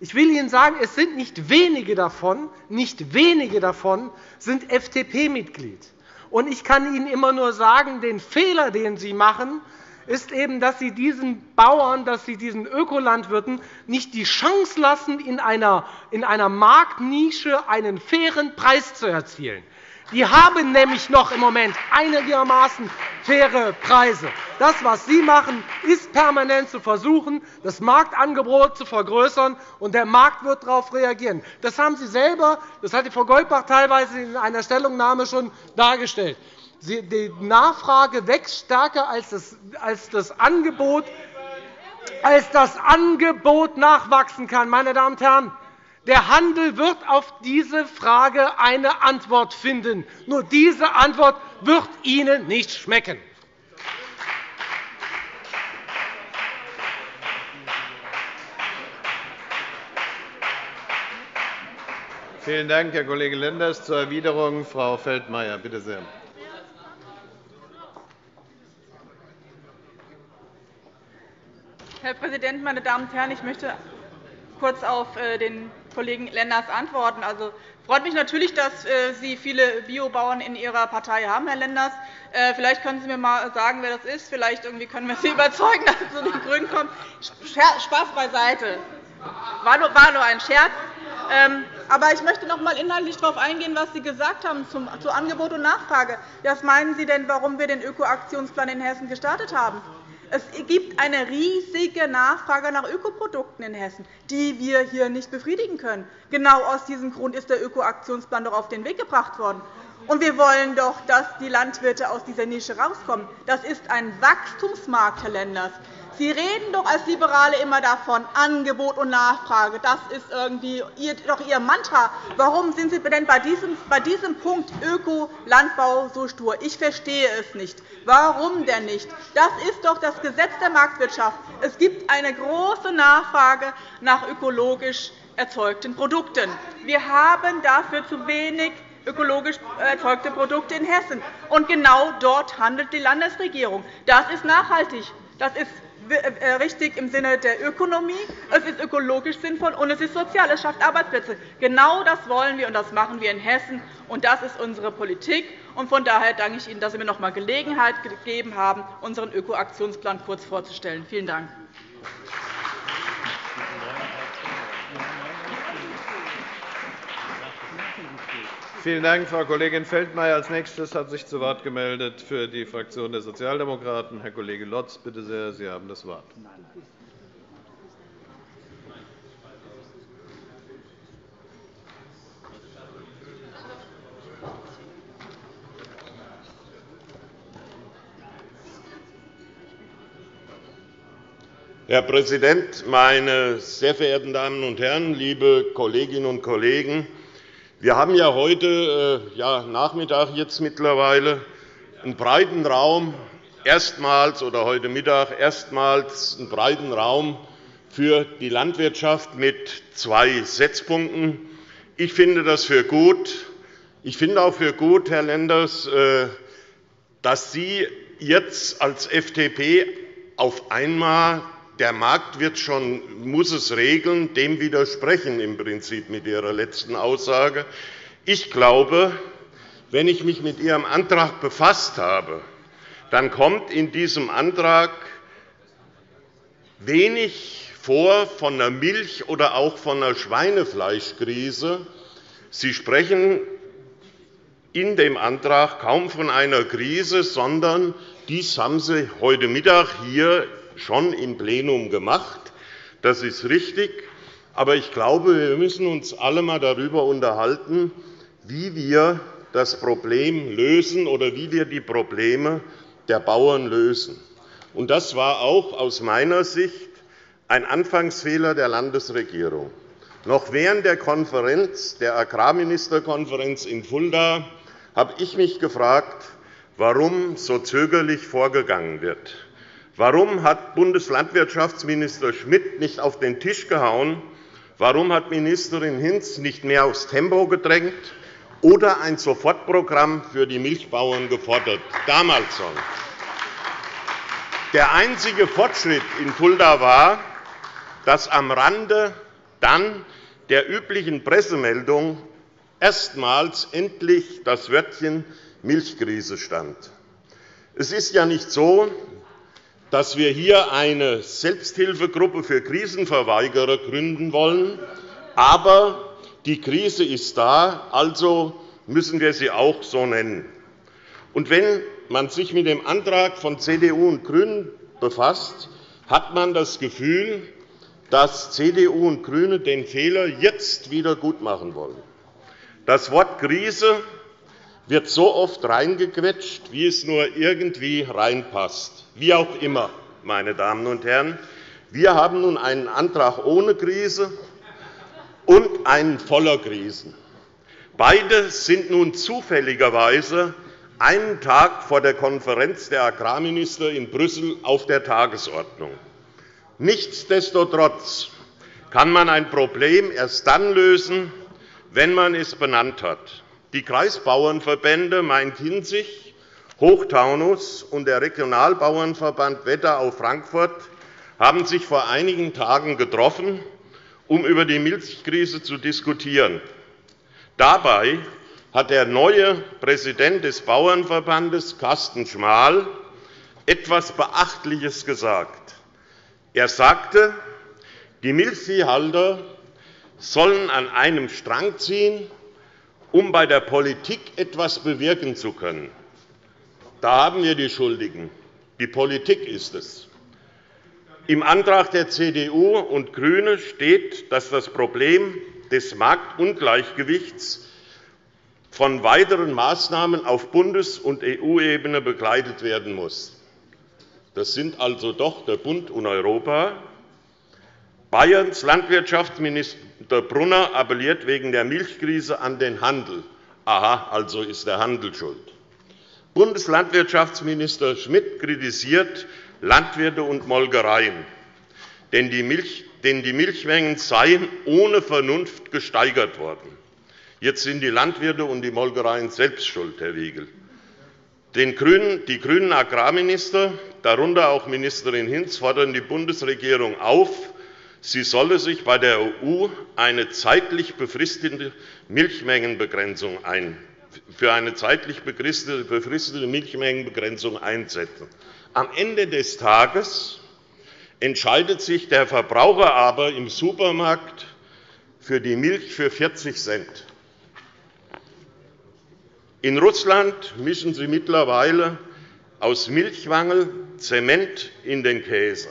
Ich will Ihnen sagen, es sind nicht wenige davon, nicht wenige davon sind FDP-Mitglied. Und ich kann Ihnen immer nur sagen, den Fehler, den Sie machen, ist eben, dass Sie diesen Bauern, dass Sie diesen Ökolandwirten nicht die Chance lassen, in einer, in einer Marktnische einen fairen Preis zu erzielen. Die haben nämlich noch im Moment einigermaßen faire Preise. Das, was Sie machen, ist permanent zu versuchen, das Marktangebot zu vergrößern, und der Markt wird darauf reagieren. Das haben Sie selber, das hat Frau Goldbach teilweise in einer Stellungnahme schon dargestellt. Die Nachfrage wächst stärker als das Angebot, als das Angebot nachwachsen kann. Meine Damen und Herren, der Handel wird auf diese Frage eine Antwort finden. Nur diese Antwort wird Ihnen nicht schmecken. Vielen Dank, Herr Kollege Lenders. Zur Erwiderung Frau Feldmayer. Bitte sehr. Herr Präsident, meine Damen und Herren! Ich möchte kurz auf äh, den Kollegen Lenders antworten. Also, freut mich natürlich, dass äh, Sie viele Biobauern in Ihrer Partei haben, Herr Lenders. Äh, vielleicht können Sie mir einmal sagen, wer das ist. Vielleicht können wir Sie überzeugen, dass es zu den GRÜNEN kommt. Spaß beiseite. War nur ein Scherz. Ähm, aber ich möchte noch einmal inhaltlich darauf eingehen, was Sie gesagt haben zu Angebot und Nachfrage. Was meinen Sie denn, warum wir den Ökoaktionsplan in Hessen gestartet haben? Es gibt eine riesige Nachfrage nach Ökoprodukten in Hessen, die wir hier nicht befriedigen können. Genau aus diesem Grund ist der Ökoaktionsplan doch auf den Weg gebracht worden. Und wir wollen doch, dass die Landwirte aus dieser Nische herauskommen. Das ist ein Wachstumsmarkt, Herr Lenders. Sie reden doch als Liberale immer davon, Angebot und Nachfrage. Das ist irgendwie doch Ihr Mantra. Warum sind Sie denn bei diesem, bei diesem Punkt Ökolandbau so stur? Ich verstehe es nicht. Warum denn nicht? Das ist doch das Gesetz der Marktwirtschaft. Es gibt eine große Nachfrage nach ökologisch erzeugten Produkten. Wir haben dafür zu wenig ökologisch erzeugte Produkte in Hessen. Und genau dort handelt die Landesregierung. Das ist nachhaltig. Das ist richtig im Sinne der Ökonomie, es ist ökologisch sinnvoll und es ist sozial. Es schafft Arbeitsplätze. Genau das wollen wir, und das machen wir in Hessen. Und das ist unsere Politik. Von daher danke ich Ihnen, dass Sie mir noch einmal Gelegenheit gegeben haben, unseren Ökoaktionsplan kurz vorzustellen. Vielen Dank. Vielen Dank, Frau Kollegin Feldmayer. Als nächstes hat sich zu Wort gemeldet für die Fraktion der Sozialdemokraten Herr Kollege Lotz. Bitte sehr, Sie haben das Wort. Herr Präsident, meine sehr verehrten Damen und Herren, liebe Kolleginnen und Kollegen! Wir haben ja heute äh, ja, Nachmittag jetzt mittlerweile einen breiten Raum erstmals oder heute Mittag erstmals einen breiten Raum für die Landwirtschaft mit zwei Setzpunkten. Ich finde das für gut. Ich finde auch für gut, Herr Lenders, äh, dass Sie jetzt als FDP auf einmal der Markt wird schon, muss es regeln, dem widersprechen im Prinzip mit Ihrer letzten Aussage. Ich glaube, wenn ich mich mit Ihrem Antrag befasst habe, dann kommt in diesem Antrag wenig vor von einer Milch- oder auch von einer Schweinefleischkrise. Sie sprechen in dem Antrag kaum von einer Krise, sondern dies haben Sie heute Mittag hier schon im Plenum gemacht. Das ist richtig. Aber ich glaube, wir müssen uns alle einmal darüber unterhalten, wie wir das Problem lösen oder wie wir die Probleme der Bauern lösen. Und das war auch aus meiner Sicht ein Anfangsfehler der Landesregierung. Noch während der Konferenz, der Agrarministerkonferenz in Fulda habe ich mich gefragt, warum so zögerlich vorgegangen wird. Warum hat Bundeslandwirtschaftsminister Schmidt nicht auf den Tisch gehauen? Warum hat Ministerin Hinz nicht mehr aufs Tempo gedrängt oder ein Sofortprogramm für die Milchbauern gefordert? Damals schon. Der einzige Fortschritt in Fulda war, dass am Rande dann der üblichen Pressemeldung erstmals endlich das Wörtchen Milchkrise stand. Es ist ja nicht so, dass wir hier eine Selbsthilfegruppe für Krisenverweigerer gründen wollen. Aber die Krise ist da, also müssen wir sie auch so nennen. Und wenn man sich mit dem Antrag von CDU und GRÜNEN befasst, hat man das Gefühl, dass CDU und GRÜNE den Fehler jetzt wieder gutmachen wollen. Das Wort Krise wird so oft reingequetscht, wie es nur irgendwie reinpasst. Wie auch immer, meine Damen und Herren, wir haben nun einen Antrag ohne Krise und einen voller Krisen. Beide sind nun zufälligerweise einen Tag vor der Konferenz der Agrarminister in Brüssel auf der Tagesordnung. Nichtsdestotrotz kann man ein Problem erst dann lösen, wenn man es benannt hat. Die Kreisbauernverbände Main-Kinzig, Hochtaunus und der Regionalbauernverband Wetterau Frankfurt haben sich vor einigen Tagen getroffen, um über die Milchkrise zu diskutieren. Dabei hat der neue Präsident des Bauernverbandes, Carsten Schmal, etwas Beachtliches gesagt. Er sagte, die Milchviehhalter sollen an einem Strang ziehen um bei der Politik etwas bewirken zu können. Da haben wir die Schuldigen. Die Politik ist es. Im Antrag der CDU und GRÜNE steht, dass das Problem des Marktungleichgewichts von weiteren Maßnahmen auf Bundes- und EU-Ebene begleitet werden muss. Das sind also doch der Bund und Europa. Bayerns Landwirtschaftsminister der Brunner appelliert wegen der Milchkrise an den Handel. Aha, also ist der Handel schuld. Bundeslandwirtschaftsminister Schmidt kritisiert Landwirte und Molkereien, denn die, Milch, denn die Milchmengen seien ohne Vernunft gesteigert worden. Jetzt sind die Landwirte und die Molkereien selbst schuld, Herr Wiegel. Den Grünen, die grünen Agrarminister, darunter auch Ministerin Hinz, fordern die Bundesregierung auf, Sie solle sich bei der EU eine zeitlich befristete Milchmengenbegrenzung ein, für eine zeitlich befristete Milchmengenbegrenzung einsetzen. Am Ende des Tages entscheidet sich der Verbraucher aber im Supermarkt für die Milch für 40 Cent. In Russland mischen sie mittlerweile aus Milchwangel Zement in den Käse.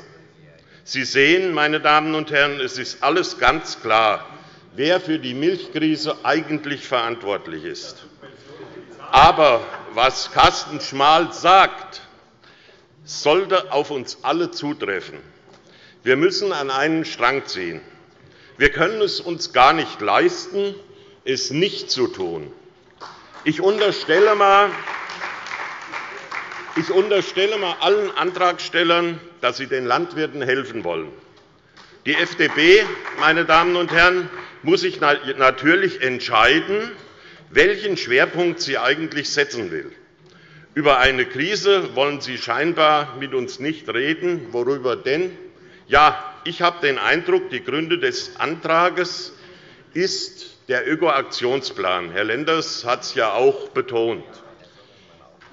Sie sehen, meine Damen und Herren, es ist alles ganz klar, wer für die Milchkrise eigentlich verantwortlich ist. Aber was Carsten Schmal sagt, sollte auf uns alle zutreffen. Wir müssen an einen Strang ziehen. Wir können es uns gar nicht leisten, es nicht zu tun. Ich unterstelle einmal, allen Antragstellern, dass sie den Landwirten helfen wollen. Die FDP, meine Damen und Herren, muss sich natürlich entscheiden, welchen Schwerpunkt sie eigentlich setzen will. Über eine Krise wollen Sie scheinbar mit uns nicht reden. Worüber denn? Ja, ich habe den Eindruck, die Gründe des Antrags ist der Ökoaktionsplan. Herr Lenders hat es ja auch betont.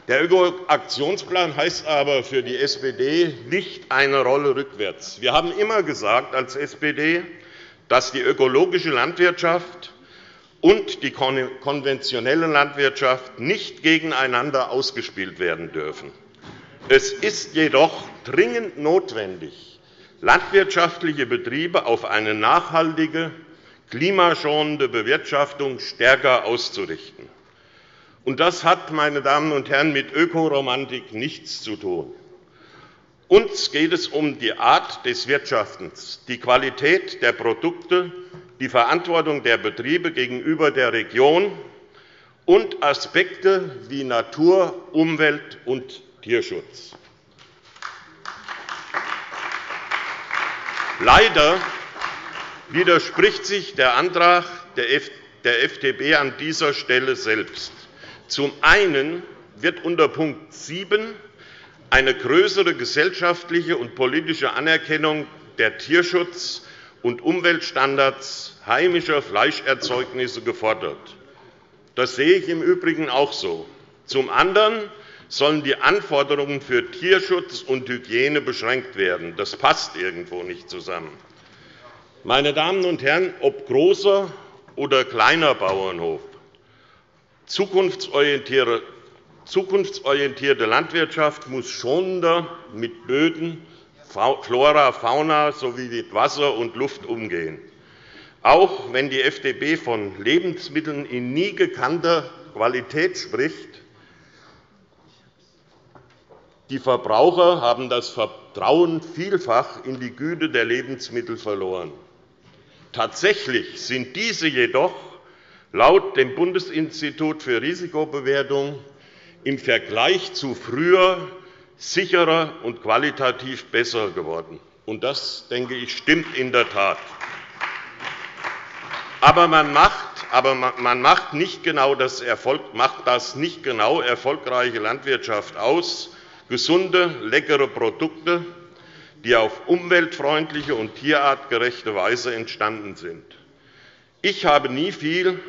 Der Ökoaktionsplan heißt aber für die SPD nicht eine Rolle rückwärts. Wir haben immer gesagt als SPD, dass die ökologische Landwirtschaft und die konventionelle Landwirtschaft nicht gegeneinander ausgespielt werden dürfen. Es ist jedoch dringend notwendig, landwirtschaftliche Betriebe auf eine nachhaltige, klimaschonende Bewirtschaftung stärker auszurichten. Das hat, meine Damen und Herren, mit Ökoromantik nichts zu tun. Uns geht es um die Art des Wirtschaftens, die Qualität der Produkte, die Verantwortung der Betriebe gegenüber der Region und Aspekte wie Natur, Umwelt und Tierschutz. Leider widerspricht sich der Antrag der FDP an dieser Stelle selbst. Zum einen wird unter Punkt 7 eine größere gesellschaftliche und politische Anerkennung der Tierschutz- und Umweltstandards heimischer Fleischerzeugnisse gefordert. Das sehe ich im Übrigen auch so. Zum anderen sollen die Anforderungen für Tierschutz und Hygiene beschränkt werden. Das passt irgendwo nicht zusammen. Meine Damen und Herren, ob großer oder kleiner Bauernhof, zukunftsorientierte Landwirtschaft muss schonender mit Böden, Flora, Fauna sowie mit Wasser und Luft umgehen. Auch wenn die FDP von Lebensmitteln in nie gekannter Qualität spricht, die Verbraucher haben das Vertrauen vielfach in die Güte der Lebensmittel verloren. Tatsächlich sind diese jedoch laut dem Bundesinstitut für Risikobewertung im Vergleich zu früher sicherer und qualitativ besser geworden. das, denke ich, stimmt in der Tat. Aber man macht, aber man macht, nicht genau das Erfolg, macht das nicht genau erfolgreiche Landwirtschaft aus, gesunde, leckere Produkte, die auf umweltfreundliche und tierartgerechte Weise entstanden sind. Ich habe nie viel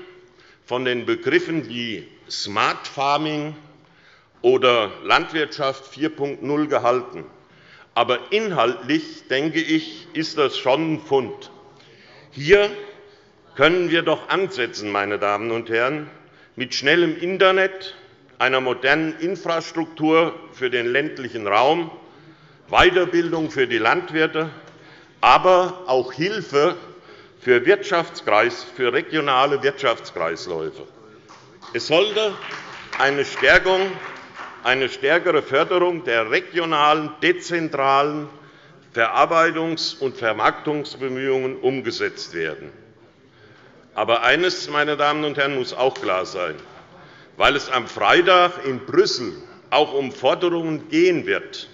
von den Begriffen wie Smart Farming oder Landwirtschaft 4.0 gehalten. Aber inhaltlich, denke ich, ist das schon ein Fund. Hier können wir doch ansetzen, meine Damen und Herren, mit schnellem Internet, einer modernen Infrastruktur für den ländlichen Raum, Weiterbildung für die Landwirte, aber auch Hilfe für, für regionale Wirtschaftskreisläufe. Es sollte eine Stärkung eine stärkere Förderung der regionalen, dezentralen Verarbeitungs- und Vermarktungsbemühungen umgesetzt werden. Aber eines, meine Damen und Herren, muss auch klar sein. Weil es am Freitag in Brüssel auch um Forderungen gehen wird,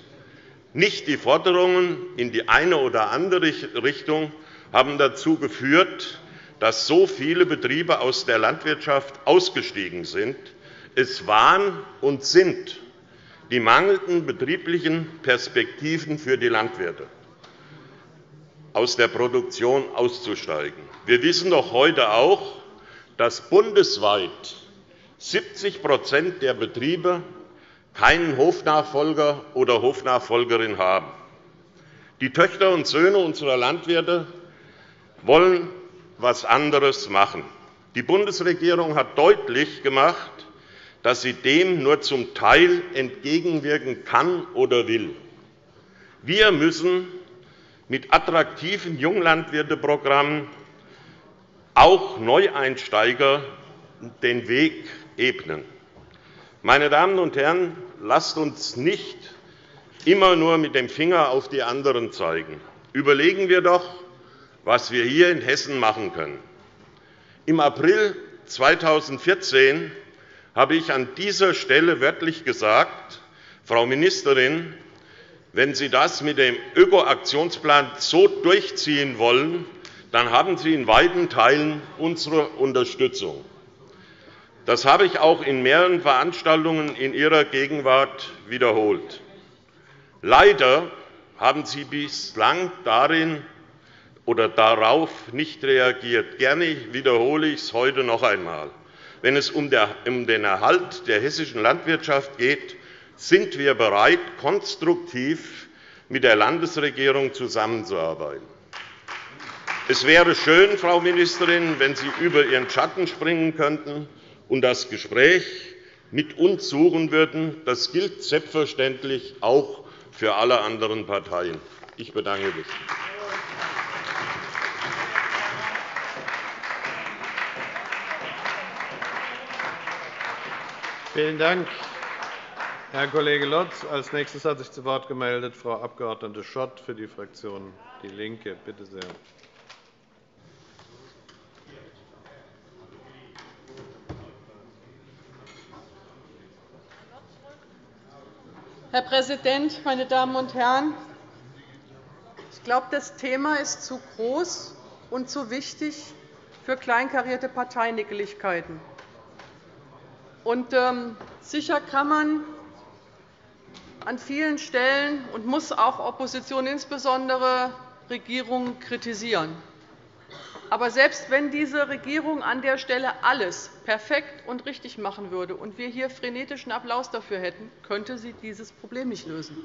nicht die Forderungen in die eine oder andere Richtung haben dazu geführt, dass so viele Betriebe aus der Landwirtschaft ausgestiegen sind. Es waren und sind die mangelnden betrieblichen Perspektiven für die Landwirte, aus der Produktion auszusteigen. Wir wissen doch heute auch, dass bundesweit 70% der Betriebe keinen Hofnachfolger oder Hofnachfolgerin haben. Die Töchter und Söhne unserer Landwirte wollen etwas anderes machen. Die Bundesregierung hat deutlich gemacht, dass sie dem nur zum Teil entgegenwirken kann oder will. Wir müssen mit attraktiven Junglandwirteprogrammen auch Neueinsteiger den Weg ebnen. Meine Damen und Herren, lasst uns nicht immer nur mit dem Finger auf die anderen zeigen. Überlegen wir doch, was wir hier in Hessen machen können. Im April 2014 habe ich an dieser Stelle wörtlich gesagt, Frau Ministerin, wenn Sie das mit dem Öko-Aktionsplan so durchziehen wollen, dann haben Sie in weiten Teilen unsere Unterstützung. Das habe ich auch in mehreren Veranstaltungen in Ihrer Gegenwart wiederholt. Leider haben Sie bislang darin oder darauf nicht reagiert. Gerne wiederhole ich es heute noch einmal. Wenn es um den Erhalt der hessischen Landwirtschaft geht, sind wir bereit, konstruktiv mit der Landesregierung zusammenzuarbeiten. Es wäre schön, Frau Ministerin, wenn Sie über Ihren Schatten springen könnten und das Gespräch mit uns suchen würden. Das gilt selbstverständlich auch für alle anderen Parteien. Ich bedanke mich. Vielen Dank, Herr Kollege Lotz. Als nächstes hat sich zu Wort gemeldet Frau Abg. Schott für die Fraktion DIE LINKE. Bitte sehr. Herr Präsident, meine Damen und Herren! Ich glaube, das Thema ist zu groß und zu wichtig für kleinkarierte Parteinickeligkeiten. Und, ähm, sicher kann man an vielen Stellen und muss auch Opposition, insbesondere Regierungen, kritisieren. Aber selbst wenn diese Regierung an der Stelle alles perfekt und richtig machen würde und wir hier frenetischen Applaus dafür hätten, könnte sie dieses Problem nicht lösen.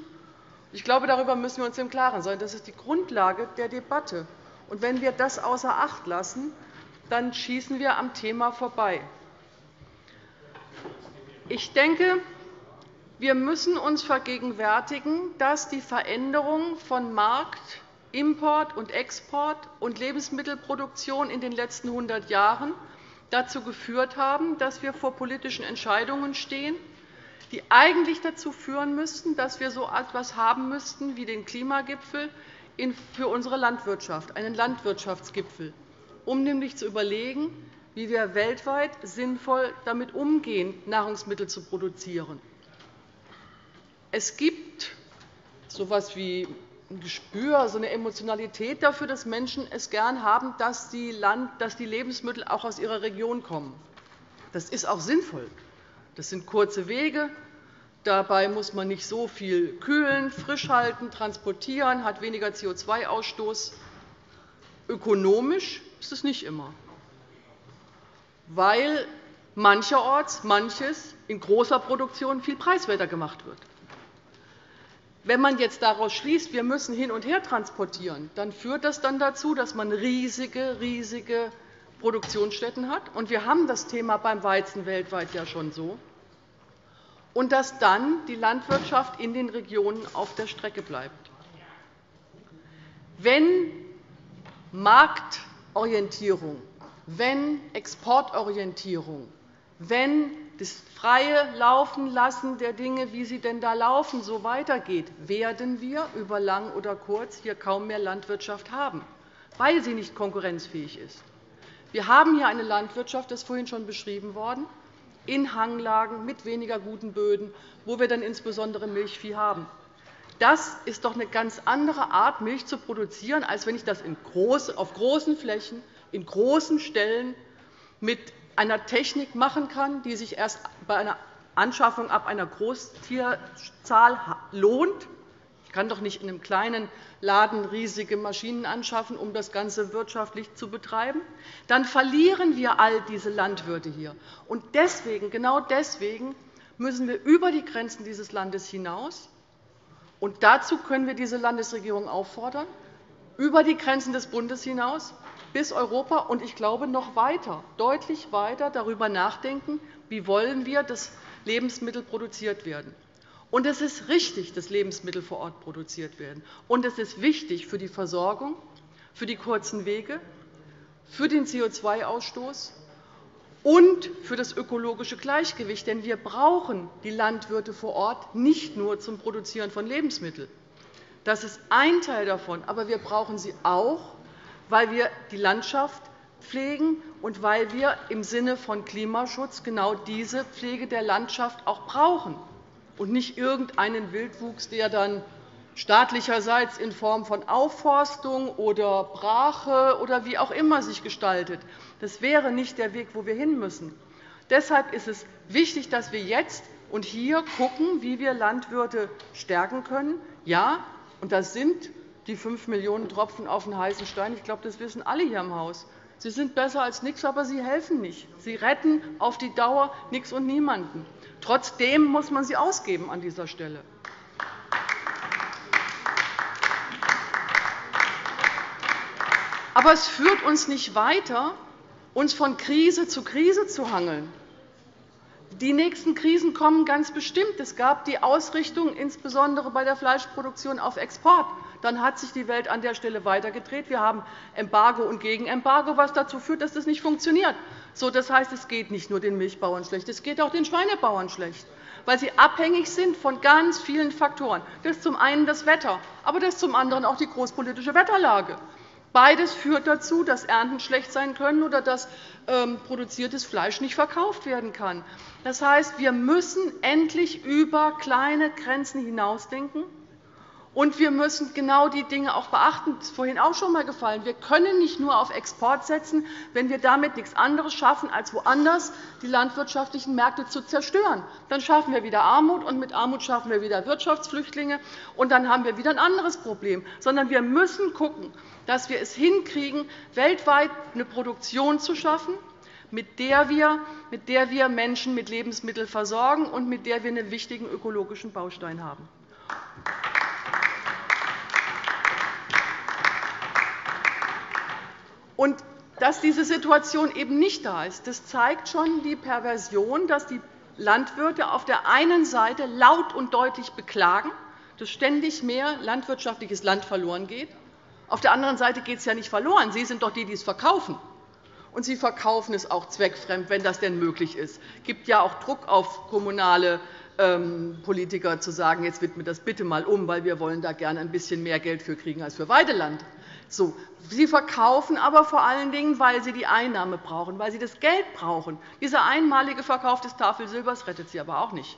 Ich glaube, darüber müssen wir uns im Klaren sein. Das ist die Grundlage der Debatte. Und wenn wir das außer Acht lassen, dann schießen wir am Thema vorbei. Ich denke, wir müssen uns vergegenwärtigen, dass die Veränderung von Markt, Import und Export und Lebensmittelproduktion in den letzten 100 Jahren dazu geführt haben, dass wir vor politischen Entscheidungen stehen, die eigentlich dazu führen müssten, dass wir so etwas haben müssten wie den Klimagipfel für unsere Landwirtschaft, einen Landwirtschaftsgipfel, um nämlich zu überlegen, wie wir weltweit sinnvoll damit umgehen, Nahrungsmittel zu produzieren. Es gibt so etwas wie ein Gespür, so eine Emotionalität dafür, dass Menschen es gern haben, dass die, Lebensmittel auch aus ihrer Region kommen. Das ist auch sinnvoll. Das sind kurze Wege. Dabei muss man nicht so viel kühlen, frisch halten, transportieren, hat weniger CO2-Ausstoß. Ökonomisch ist es nicht immer weil mancherorts manches in großer Produktion viel preiswerter gemacht wird. Wenn man jetzt daraus schließt, wir müssen hin und her transportieren, dann führt das dann dazu, dass man riesige, riesige Produktionsstätten hat. Und wir haben das Thema beim Weizen weltweit ja schon so. Und dass dann die Landwirtschaft in den Regionen auf der Strecke bleibt. Wenn Marktorientierung wenn Exportorientierung, wenn das freie Laufen lassen der Dinge, wie sie denn da laufen, so weitergeht, werden wir über lang oder kurz hier kaum mehr Landwirtschaft haben, weil sie nicht konkurrenzfähig ist. Wir haben hier eine Landwirtschaft, das ist vorhin schon beschrieben worden, in Hanglagen mit weniger guten Böden, wo wir dann insbesondere Milchvieh haben. Das ist doch eine ganz andere Art, Milch zu produzieren, als wenn ich das auf großen Flächen in großen Stellen mit einer Technik machen kann, die sich erst bei einer Anschaffung ab einer Großtierzahl lohnt. Ich kann doch nicht in einem kleinen Laden riesige Maschinen anschaffen, um das Ganze wirtschaftlich zu betreiben. Dann verlieren wir all diese Landwirte hier. Und deswegen, genau deswegen müssen wir über die Grenzen dieses Landes hinaus. Und dazu können wir diese Landesregierung auffordern, über die Grenzen des Bundes hinaus bis Europa und ich glaube noch weiter, deutlich weiter darüber nachdenken, wie wollen wir, dass Lebensmittel produziert werden. Und es ist richtig, dass Lebensmittel vor Ort produziert werden. Und es ist wichtig für die Versorgung, für die kurzen Wege, für den CO2-Ausstoß und für das ökologische Gleichgewicht. Denn wir brauchen die Landwirte vor Ort nicht nur zum Produzieren von Lebensmitteln. Das ist ein Teil davon. Aber wir brauchen sie auch, weil wir die Landschaft pflegen und weil wir im Sinne von Klimaschutz genau diese Pflege der Landschaft auch brauchen und nicht irgendeinen Wildwuchs, der dann staatlicherseits in Form von Aufforstung oder Brache oder wie auch immer sich gestaltet. Das wäre nicht der Weg, wo wir hin müssen. Deshalb ist es wichtig, dass wir jetzt und hier schauen, wie wir Landwirte stärken können. Ja, und das sind die 5 Millionen Tropfen auf den heißen Stein. Ich glaube, das wissen alle hier im Haus. Sie sind besser als nichts, aber sie helfen nicht. Sie retten auf die Dauer nichts und niemanden. Trotzdem muss man sie ausgeben an dieser Stelle. Aber es führt uns nicht weiter, uns von Krise zu Krise zu hangeln. Die nächsten Krisen kommen ganz bestimmt. Es gab die Ausrichtung insbesondere bei der Fleischproduktion auf Export. Dann hat sich die Welt an der Stelle weitergedreht. Wir haben Embargo und Gegenembargo, was dazu führt, dass das nicht funktioniert. Das heißt, es geht nicht nur den Milchbauern schlecht, es geht auch den Schweinebauern schlecht, weil sie abhängig sind von ganz vielen Faktoren. Das ist zum einen das Wetter, aber das ist zum anderen auch die großpolitische Wetterlage. Beides führt dazu, dass Ernten schlecht sein können oder dass ähm, produziertes Fleisch nicht verkauft werden kann. Das heißt, wir müssen endlich über kleine Grenzen hinausdenken. Und wir müssen genau die Dinge auch beachten. Das ist vorhin auch schon einmal gefallen. Wir können nicht nur auf Export setzen, wenn wir damit nichts anderes schaffen, als woanders die landwirtschaftlichen Märkte zu zerstören. Dann schaffen wir wieder Armut, und mit Armut schaffen wir wieder Wirtschaftsflüchtlinge, und dann haben wir wieder ein anderes Problem. Sondern wir müssen schauen, dass wir es hinkriegen, weltweit eine Produktion zu schaffen, mit der wir, mit der wir Menschen mit Lebensmitteln versorgen und mit der wir einen wichtigen ökologischen Baustein haben. Und dass diese Situation eben nicht da ist, das zeigt schon die Perversion, dass die Landwirte auf der einen Seite laut und deutlich beklagen, dass ständig mehr landwirtschaftliches Land verloren geht. Auf der anderen Seite geht es ja nicht verloren. Sie sind doch die, die es verkaufen. Und Sie verkaufen es auch zweckfremd, wenn das denn möglich ist. Es gibt ja auch Druck auf kommunale ähm, Politiker, zu sagen, jetzt widmet das bitte einmal um, weil wir wollen da gerne ein bisschen mehr Geld für kriegen als für Weideland. So, Sie verkaufen aber vor allen Dingen, weil Sie die Einnahme brauchen, weil Sie das Geld brauchen. Dieser einmalige Verkauf des Tafelsilbers rettet Sie aber auch nicht.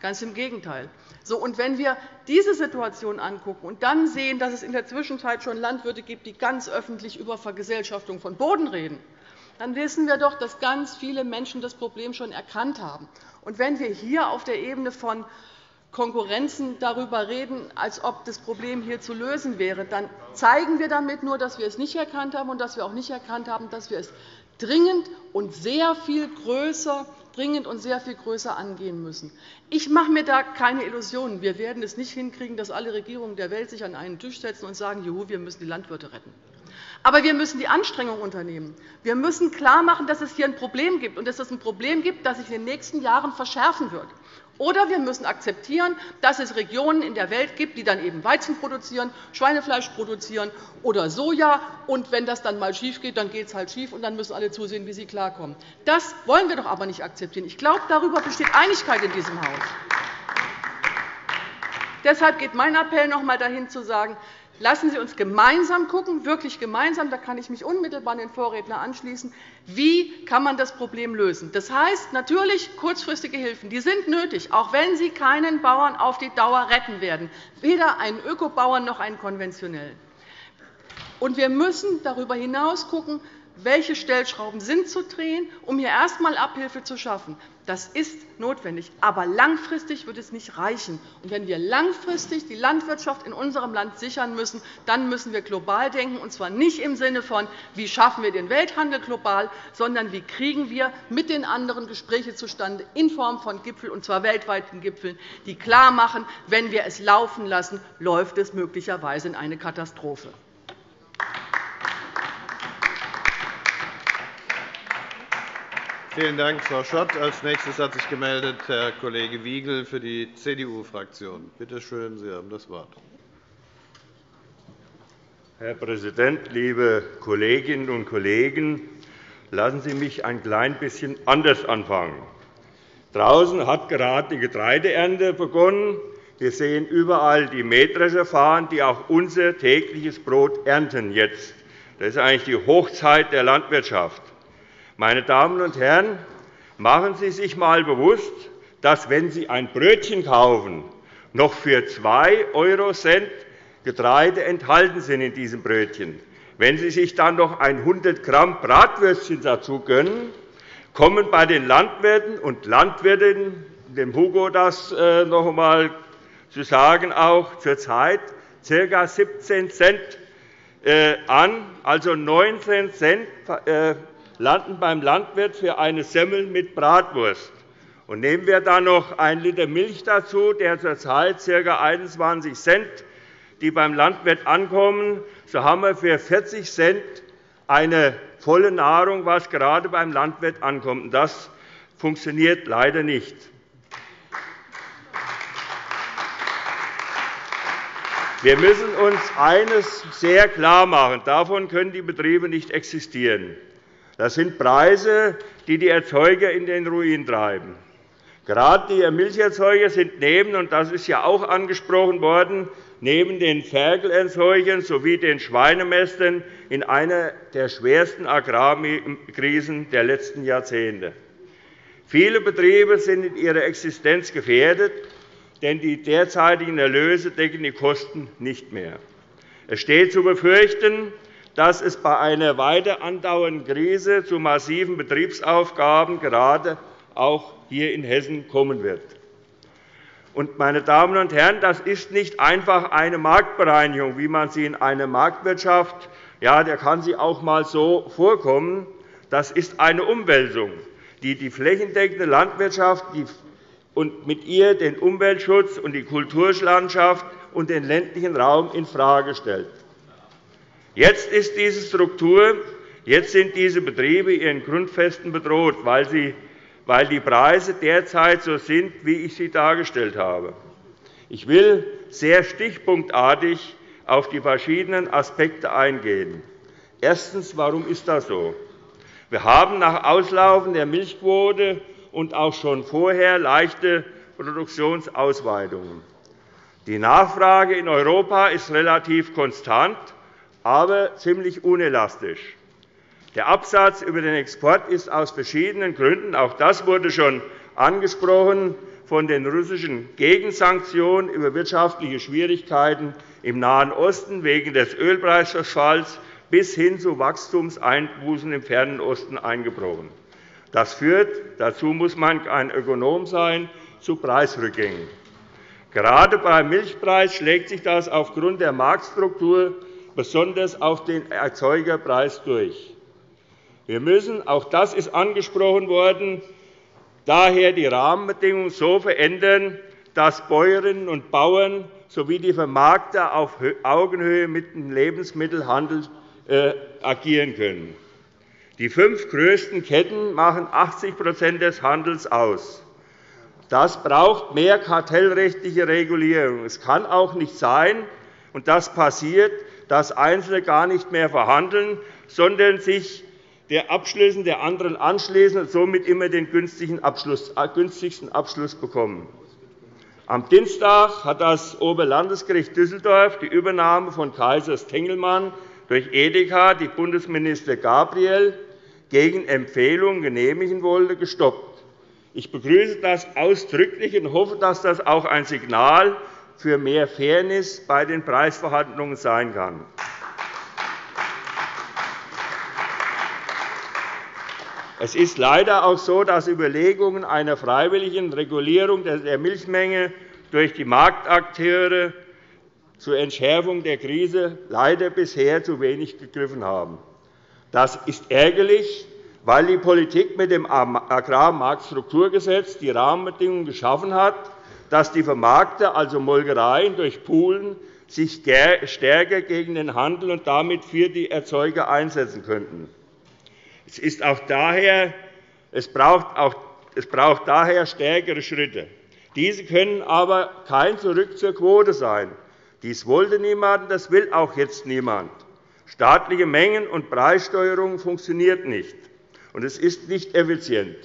Ganz im Gegenteil. So, und wenn wir diese Situation angucken und dann sehen, dass es in der Zwischenzeit schon Landwirte gibt, die ganz öffentlich über Vergesellschaftung von Boden reden, dann wissen wir doch, dass ganz viele Menschen das Problem schon erkannt haben. Und wenn wir hier auf der Ebene von Konkurrenzen darüber reden, als ob das Problem hier zu lösen wäre, dann zeigen wir damit nur, dass wir es nicht erkannt haben und dass wir auch nicht erkannt haben, dass wir es dringend und sehr viel größer dringend und sehr viel größer angehen müssen. Ich mache mir da keine Illusionen. Wir werden es nicht hinkriegen, dass alle Regierungen der Welt sich an einen Tisch setzen und sagen, Juhu, wir müssen die Landwirte retten. Aber wir müssen die Anstrengung unternehmen. Wir müssen klarmachen, dass es hier ein Problem gibt und dass es ein Problem gibt, das sich in den nächsten Jahren verschärfen wird. Oder wir müssen akzeptieren, dass es Regionen in der Welt gibt, die dann eben Weizen produzieren, Schweinefleisch produzieren oder Soja. Und wenn das dann einmal schief geht, dann geht es halt schief, und dann müssen alle zusehen, wie sie klarkommen. Das wollen wir doch aber nicht akzeptieren. Ich glaube, darüber besteht Einigkeit in diesem Haus. Deshalb geht mein Appell noch einmal dahin, zu sagen, Lassen Sie uns gemeinsam schauen, wirklich gemeinsam, da kann ich mich unmittelbar an den Vorredner anschließen, wie kann man das Problem lösen. Das heißt natürlich kurzfristige Hilfen, die sind nötig, auch wenn sie keinen Bauern auf die Dauer retten werden, weder einen Ökobauern noch einen konventionellen. Und wir müssen darüber hinaus schauen, welche Stellschrauben sind zu drehen, um hier erst einmal Abhilfe zu schaffen. Das ist notwendig. Aber langfristig wird es nicht reichen. Und wenn wir langfristig die Landwirtschaft in unserem Land sichern müssen, dann müssen wir global denken, und zwar nicht im Sinne von, wie schaffen wir den Welthandel global, sondern wie kriegen wir mit den anderen Gespräche zustande in Form von Gipfeln, und zwar weltweiten Gipfeln, die klarmachen, wenn wir es laufen lassen, läuft es möglicherweise in eine Katastrophe. Vielen Dank, Frau Schott. Als nächstes hat sich gemeldet Herr Kollege Wiegel für die CDU-Fraktion. Bitte schön, Sie haben das Wort. Herr Präsident, liebe Kolleginnen und Kollegen! Lassen Sie mich ein klein bisschen anders anfangen. Draußen hat gerade die Getreideernte begonnen. Wir sehen überall die Mähdrescher fahren, die auch unser tägliches Brot ernten jetzt. Das ist eigentlich die Hochzeit der Landwirtschaft. Meine Damen und Herren, machen Sie sich einmal bewusst, dass, wenn Sie ein Brötchen kaufen, noch für 2 Eurocent Getreide enthalten sind in diesem Brötchen. Wenn Sie sich dann noch ein 100 Gramm Bratwürstchen dazu gönnen, kommen bei den Landwirten und Landwirtinnen, dem Hugo das äh, noch einmal zu sagen, auch zurzeit ca. 17 Cent äh, an, also 19 Cent äh, landen beim Landwirt für eine Semmel mit Bratwurst. Und nehmen wir dann noch ein Liter Milch dazu, der zurzeit ca. 21 Cent, die beim Landwirt ankommen, so haben wir für 40 Cent eine volle Nahrung, was gerade beim Landwirt ankommt. Das funktioniert leider nicht. Wir müssen uns eines sehr klar machen. Davon können die Betriebe nicht existieren. Das sind Preise, die die Erzeuger in den Ruin treiben. Gerade die Milcherzeuger sind neben, und das ist ja auch angesprochen worden, neben den Ferkelerzeugern sowie den Schweinemästern in einer der schwersten Agrarkrisen der letzten Jahrzehnte. Viele Betriebe sind in ihrer Existenz gefährdet denn die derzeitigen Erlöse decken die Kosten nicht mehr. Es steht zu befürchten, dass es bei einer weiter andauernden Krise zu massiven Betriebsaufgaben gerade auch hier in Hessen kommen wird. meine Damen und Herren, das ist nicht einfach eine Marktbereinigung, wie man sie in einer Marktwirtschaft, ja, der kann sie auch einmal so vorkommen. Das ist eine Umwälzung, die die flächendeckende Landwirtschaft, und mit ihr den Umweltschutz und die Kulturlandschaft und den ländlichen Raum infrage stellt. Jetzt ist diese Struktur, jetzt sind diese Betriebe ihren Grundfesten bedroht, weil, sie, weil die Preise derzeit so sind, wie ich sie dargestellt habe. Ich will sehr stichpunktartig auf die verschiedenen Aspekte eingehen. Erstens. Warum ist das so? Wir haben nach Auslaufen der Milchquote und auch schon vorher leichte Produktionsausweitungen. Die Nachfrage in Europa ist relativ konstant, aber ziemlich unelastisch. Der Absatz über den Export ist aus verschiedenen Gründen, auch das wurde schon angesprochen, von den russischen Gegensanktionen über wirtschaftliche Schwierigkeiten im Nahen Osten wegen des Ölpreisverfalls bis hin zu Wachstumseinbußen im Fernen Osten eingebrochen. Das führt, dazu muss man ein Ökonom sein, zu Preisrückgängen. Gerade beim Milchpreis schlägt sich das aufgrund der Marktstruktur besonders auf den Erzeugerpreis durch. Wir müssen, auch das ist angesprochen worden, daher die Rahmenbedingungen so verändern, dass Bäuerinnen und Bauern sowie die Vermarkter auf Augenhöhe mit dem Lebensmittelhandel äh, agieren können. Die fünf größten Ketten machen 80% des Handels aus. Das braucht mehr kartellrechtliche Regulierung. Es kann auch nicht sein, und das passiert, dass Einzelne gar nicht mehr verhandeln, sondern sich der Abschlüssen der anderen anschließen und somit immer den günstigsten Abschluss bekommen. Am Dienstag hat das Oberlandesgericht Düsseldorf die Übernahme von Kaisers Tengelmann durch Edeka, die Bundesminister Gabriel gegen Empfehlung genehmigen wollte, gestoppt. Ich begrüße das ausdrücklich und hoffe, dass das auch ein Signal für mehr Fairness bei den Preisverhandlungen sein kann. Es ist leider auch so, dass Überlegungen einer freiwilligen Regulierung der Milchmenge durch die Marktakteure zur Entschärfung der Krise leider bisher zu wenig gegriffen haben. Das ist ärgerlich, weil die Politik mit dem Agrarmarktstrukturgesetz die Rahmenbedingungen geschaffen hat, dass die Vermarkter, also Molkereien, durch Poolen sich stärker gegen den Handel und damit für die Erzeuger einsetzen könnten. Es, ist auch daher, es, braucht auch, es braucht daher stärkere Schritte. Diese können aber kein Zurück zur Quote sein. Dies wollte niemand, das will auch jetzt niemand. Staatliche Mengen- und Preissteuerung funktioniert nicht, und es ist nicht effizient.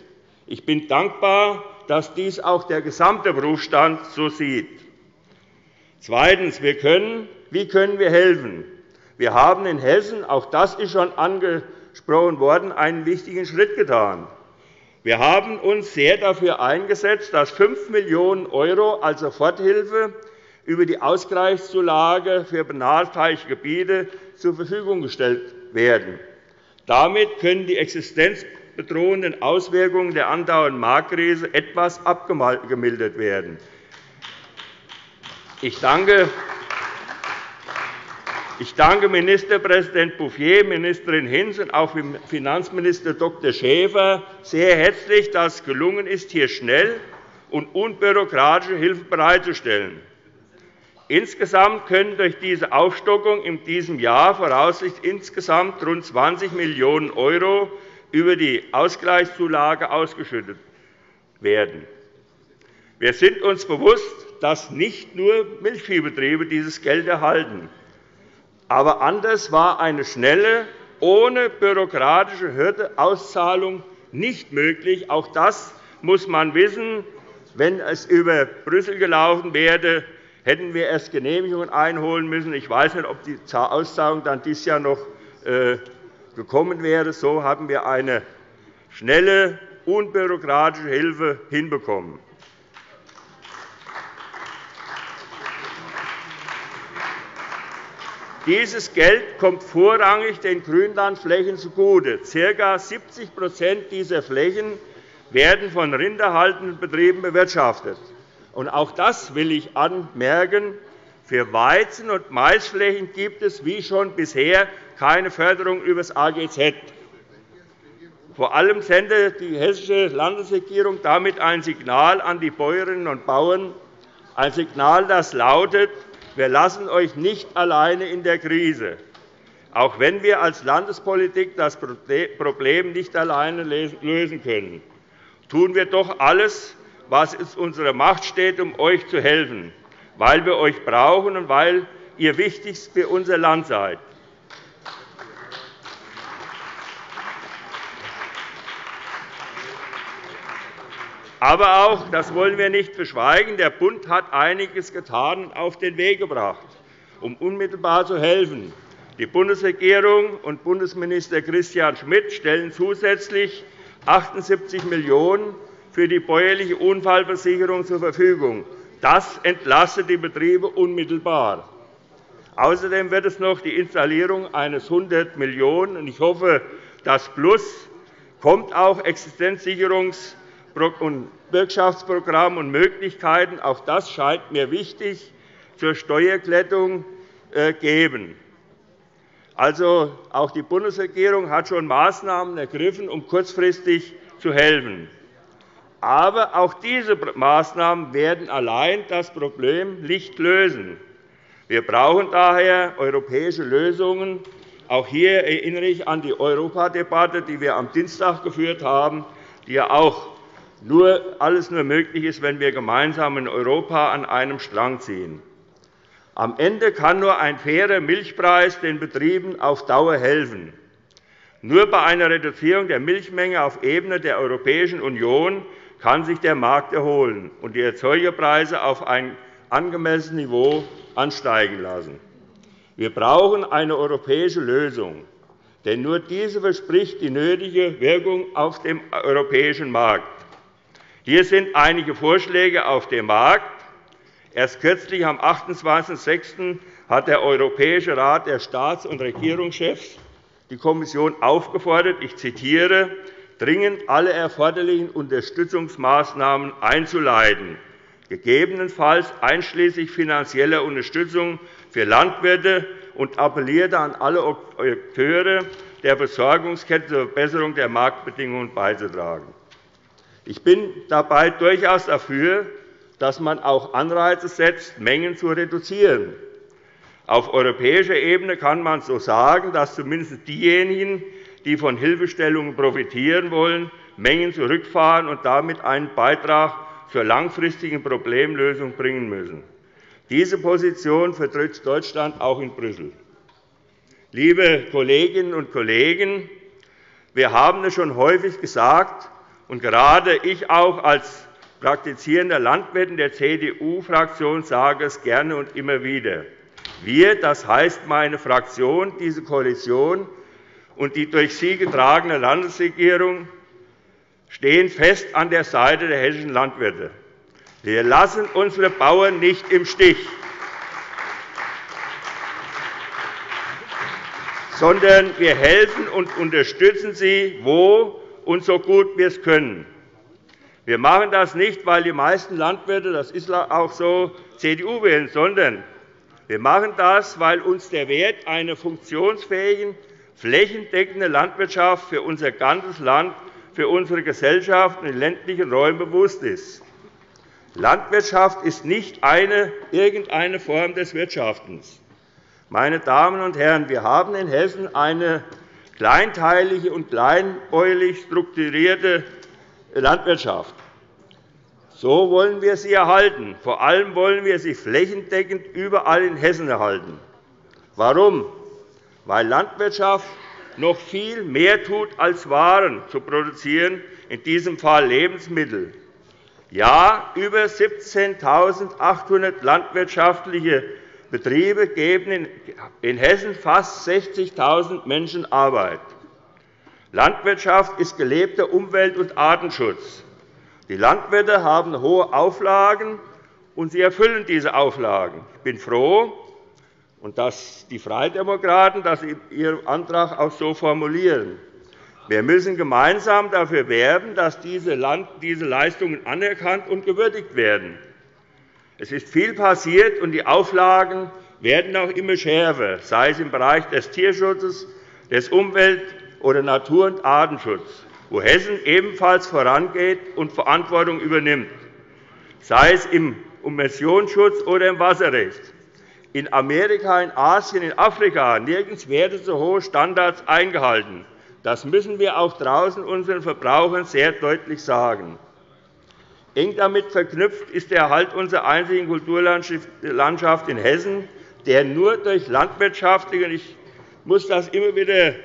Ich bin dankbar, dass dies auch der gesamte Berufsstand so sieht. Zweitens. Wir können, wie können wir helfen? Wir haben in Hessen, auch das ist schon angesprochen worden, einen wichtigen Schritt getan. Wir haben uns sehr dafür eingesetzt, dass 5 Millionen € als Soforthilfe über die Ausgleichszulage für benachteiligte Gebiete zur Verfügung gestellt werden. Damit können die existenzbedrohenden Auswirkungen der andauernden Marktkrise etwas abgemildert werden. Ich danke ich danke Ministerpräsident Bouffier, Ministerin Hinz und auch Finanzminister Dr. Schäfer sehr herzlich, dass es gelungen ist, hier schnell und unbürokratische Hilfe bereitzustellen. Insgesamt können durch diese Aufstockung in diesem Jahr voraussichtlich insgesamt rund 20 Millionen € über die Ausgleichszulage ausgeschüttet werden. Wir sind uns bewusst, dass nicht nur Milchviehbetriebe dieses Geld erhalten. Aber anders war eine schnelle, ohne bürokratische Hürde Auszahlung nicht möglich. Auch das muss man wissen. Wenn es über Brüssel gelaufen wäre, hätten wir erst Genehmigungen einholen müssen. Ich weiß nicht, ob die Auszahlung dann dieses Jahr noch äh, gekommen wäre. So haben wir eine schnelle, unbürokratische Hilfe hinbekommen. Dieses Geld kommt vorrangig den Grünlandflächen zugute. Ca. 70% dieser Flächen werden von rinderhaltenden Betrieben bewirtschaftet. auch das will ich anmerken. Für Weizen- und Maisflächen gibt es, wie schon bisher, keine Förderung über das AGZ. Vor allem sendet die hessische Landesregierung damit ein Signal an die Bäuerinnen und Bauern, ein Signal, das lautet, wir lassen euch nicht alleine in der Krise, auch wenn wir als Landespolitik das Problem nicht alleine lösen können. Tun wir doch alles, was in unserer Macht steht, um euch zu helfen, weil wir euch brauchen und weil ihr wichtig für unser Land seid. Aber auch, das wollen wir nicht verschweigen, der Bund hat einiges getan und auf den Weg gebracht, um unmittelbar zu helfen. Die Bundesregierung und Bundesminister Christian Schmidt stellen zusätzlich 78 Millionen € für die bäuerliche Unfallversicherung zur Verfügung. Das entlastet die Betriebe unmittelbar. Außerdem wird es noch die Installierung eines 100 Millionen €, ich hoffe, das Plus kommt auch Existenzsicherungs- Bürgschaftsprogramm und Möglichkeiten, auch das scheint mir wichtig, zur Steuerglättung äh, geben. Also, auch die Bundesregierung hat schon Maßnahmen ergriffen, um kurzfristig zu helfen. Aber auch diese Maßnahmen werden allein das Problem nicht lösen. Wir brauchen daher europäische Lösungen. Auch hier erinnere ich an die Europadebatte, die wir am Dienstag geführt haben, die ja auch nur alles nur möglich ist, wenn wir gemeinsam in Europa an einem Strang ziehen. Am Ende kann nur ein fairer Milchpreis den Betrieben auf Dauer helfen. Nur bei einer Reduzierung der Milchmenge auf Ebene der Europäischen Union kann sich der Markt erholen und die Erzeugerpreise auf ein angemessenes Niveau ansteigen lassen. Wir brauchen eine europäische Lösung, denn nur diese verspricht die nötige Wirkung auf dem europäischen Markt. Hier sind einige Vorschläge auf dem Markt. Erst kürzlich, am 28.06., hat der Europäische Rat der Staats- und Regierungschefs die Kommission aufgefordert, ich zitiere, dringend alle erforderlichen Unterstützungsmaßnahmen einzuleiten, gegebenenfalls einschließlich finanzieller Unterstützung für Landwirte und appellierte an alle Akteure der Versorgungskette zur Verbesserung der Marktbedingungen beizutragen. Ich bin dabei durchaus dafür, dass man auch Anreize setzt, Mengen zu reduzieren. Auf europäischer Ebene kann man so sagen, dass zumindest diejenigen, die von Hilfestellungen profitieren wollen, Mengen zurückfahren und damit einen Beitrag zur langfristigen Problemlösung bringen müssen. Diese Position vertritt Deutschland auch in Brüssel. Liebe Kolleginnen und Kollegen, wir haben es schon häufig gesagt, und gerade ich auch als praktizierender Landwirten der CDU-Fraktion sage es gerne und immer wieder. Wir, das heißt meine Fraktion, diese Koalition und die durch sie getragene Landesregierung, stehen fest an der Seite der hessischen Landwirte. Wir lassen unsere Bauern nicht im Stich, sondern wir helfen und unterstützen sie, wo und so gut wir es können. Wir machen das nicht, weil die meisten Landwirte, das ist auch so, CDU wählen, sondern wir machen das, weil uns der Wert einer funktionsfähigen, flächendeckenden Landwirtschaft für unser ganzes Land, für unsere Gesellschaft und die ländlichen Räume bewusst ist. Landwirtschaft ist nicht eine, irgendeine Form des Wirtschaftens. Meine Damen und Herren, wir haben in Hessen eine kleinteilige und kleinbäuerlich strukturierte Landwirtschaft. So wollen wir sie erhalten. Vor allem wollen wir sie flächendeckend überall in Hessen erhalten. Warum? Weil Landwirtschaft noch viel mehr tut, als Waren zu produzieren, in diesem Fall Lebensmittel. Ja, über 17.800 landwirtschaftliche Betriebe geben in Hessen fast 60.000 Menschen Arbeit. Landwirtschaft ist gelebter Umwelt- und Artenschutz. Die Landwirte haben hohe Auflagen, und sie erfüllen diese Auflagen. Ich bin froh, dass die Freidemokraten dass sie ihren Antrag auch so formulieren. Wir müssen gemeinsam dafür werben, dass diese Leistungen anerkannt und gewürdigt werden. Es ist viel passiert, und die Auflagen werden auch immer schärfer, sei es im Bereich des Tierschutzes, des Umwelt- oder Natur- und Artenschutzes, wo Hessen ebenfalls vorangeht und Verantwortung übernimmt, sei es im Emissionsschutz oder im Wasserrecht. In Amerika, in Asien, in Afrika nirgends werden so hohe Standards eingehalten. Das müssen wir auch draußen unseren Verbrauchern sehr deutlich sagen. Eng damit verknüpft ist der Erhalt unserer einzigen Kulturlandschaft in Hessen, der nur durch landwirtschaftliche, ich muss das immer wieder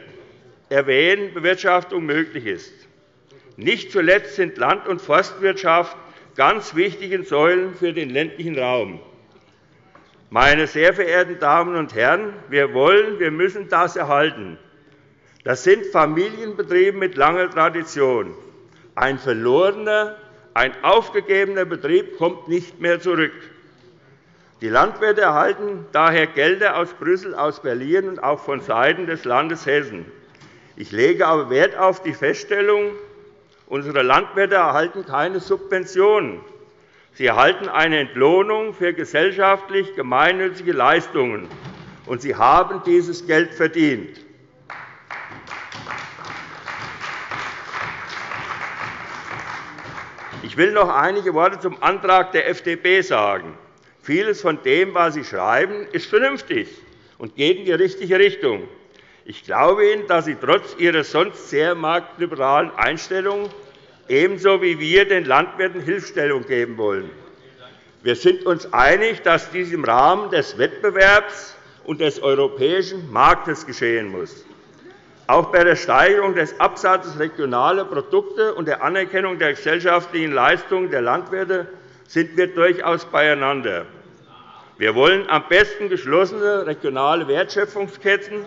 erwähnen, Bewirtschaftung möglich ist. Nicht zuletzt sind Land- und Forstwirtschaft ganz wichtige Säulen für den ländlichen Raum. Meine sehr verehrten Damen und Herren, wir wollen, wir müssen das erhalten. Das sind Familienbetriebe mit langer Tradition. Ein verlorener, ein aufgegebener Betrieb kommt nicht mehr zurück. Die Landwirte erhalten daher Gelder aus Brüssel, aus Berlin und auch von Seiten des Landes Hessen. Ich lege aber Wert auf die Feststellung, unsere Landwirte erhalten keine Subventionen. Sie erhalten eine Entlohnung für gesellschaftlich gemeinnützige Leistungen, und sie haben dieses Geld verdient. Ich will noch einige Worte zum Antrag der FDP sagen. Vieles von dem, was Sie schreiben, ist vernünftig und geht in die richtige Richtung. Ich glaube Ihnen, dass Sie trotz Ihrer sonst sehr marktliberalen Einstellung ebenso wie wir den Landwirten Hilfestellung geben wollen. Wir sind uns einig, dass dies im Rahmen des Wettbewerbs und des europäischen Marktes geschehen muss. Auch bei der Steigerung des Absatzes regionaler Produkte und der Anerkennung der gesellschaftlichen Leistungen der Landwirte sind wir durchaus beieinander. Wir wollen am besten geschlossene regionale Wertschöpfungsketten.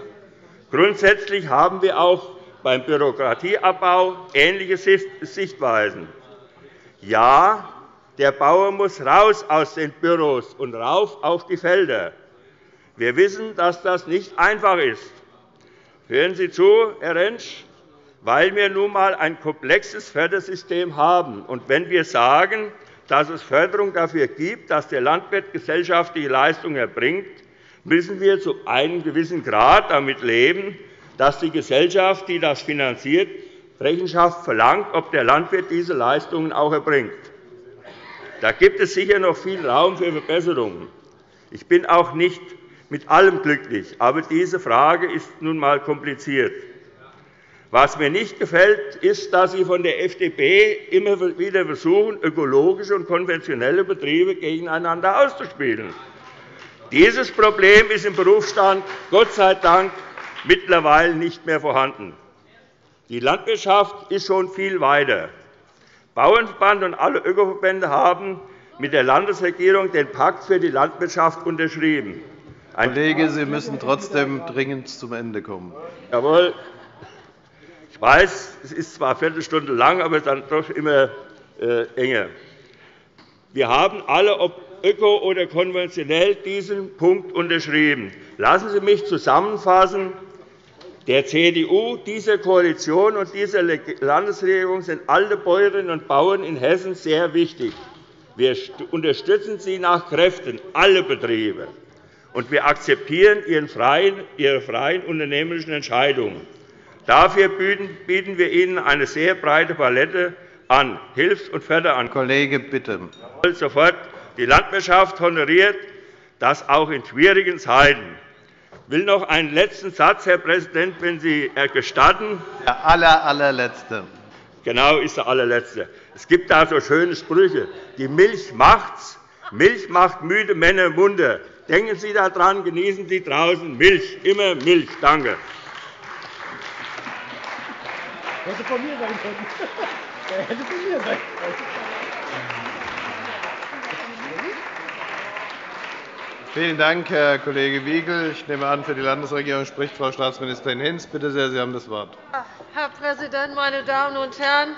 Grundsätzlich haben wir auch beim Bürokratieabbau ähnliche Sichtweisen. Ja, der Bauer muss raus aus den Büros und rauf auf die Felder. Wir wissen, dass das nicht einfach ist. Hören Sie zu, Herr Rentsch, weil wir nun einmal ein komplexes Fördersystem haben. Und wenn wir sagen, dass es Förderung dafür gibt, dass der Landwirt gesellschaftliche Leistungen erbringt, müssen wir zu einem gewissen Grad damit leben, dass die Gesellschaft, die das finanziert, Rechenschaft verlangt, ob der Landwirt diese Leistungen auch erbringt. Da gibt es sicher noch viel Raum für Verbesserungen. Ich bin auch nicht mit allem glücklich. Aber diese Frage ist nun einmal kompliziert. Was mir nicht gefällt, ist, dass Sie von der FDP immer wieder versuchen, ökologische und konventionelle Betriebe gegeneinander auszuspielen. Dieses Problem ist im Berufsstand Gott sei Dank mittlerweile nicht mehr vorhanden. Die Landwirtschaft ist schon viel weiter. Bauernverband und alle Ökoverbände haben mit der Landesregierung den Pakt für die Landwirtschaft unterschrieben. Kollege, Sie müssen trotzdem dringend zum Ende kommen. Jawohl. Ich weiß, es ist zwar eine Viertelstunde lang, aber dann doch immer äh, enger. Wir haben alle, ob öko oder konventionell, diesen Punkt unterschrieben. Lassen Sie mich zusammenfassen. Der CDU, dieser Koalition und dieser Landesregierung sind alle Bäuerinnen und Bauern in Hessen sehr wichtig. Wir unterstützen sie nach Kräften, alle Betriebe, und wir akzeptieren ihre freien unternehmerischen Entscheidungen. Dafür bieten wir Ihnen eine sehr breite Palette an Hilfs- und Förderangeboten. Kollege, bitte. Sofort. Die Landwirtschaft honoriert das auch in schwierigen Zeiten. Ich will noch einen letzten Satz, Herr Präsident, wenn Sie gestatten. Der aller, allerletzte. Genau, ist der allerletzte. Es gibt da so schöne Sprüche. Die Milch macht's. Milch macht müde Männer munter. Denken Sie daran, genießen Sie draußen Milch, immer Milch. Danke. Hätte von mir sein können. Hätte von mir sein können. Vielen Dank, Herr Kollege Wiegel. Ich nehme an, für die Landesregierung spricht Frau Staatsministerin Hinz. Bitte sehr, Sie haben das Wort. Herr Präsident, meine Damen und Herren!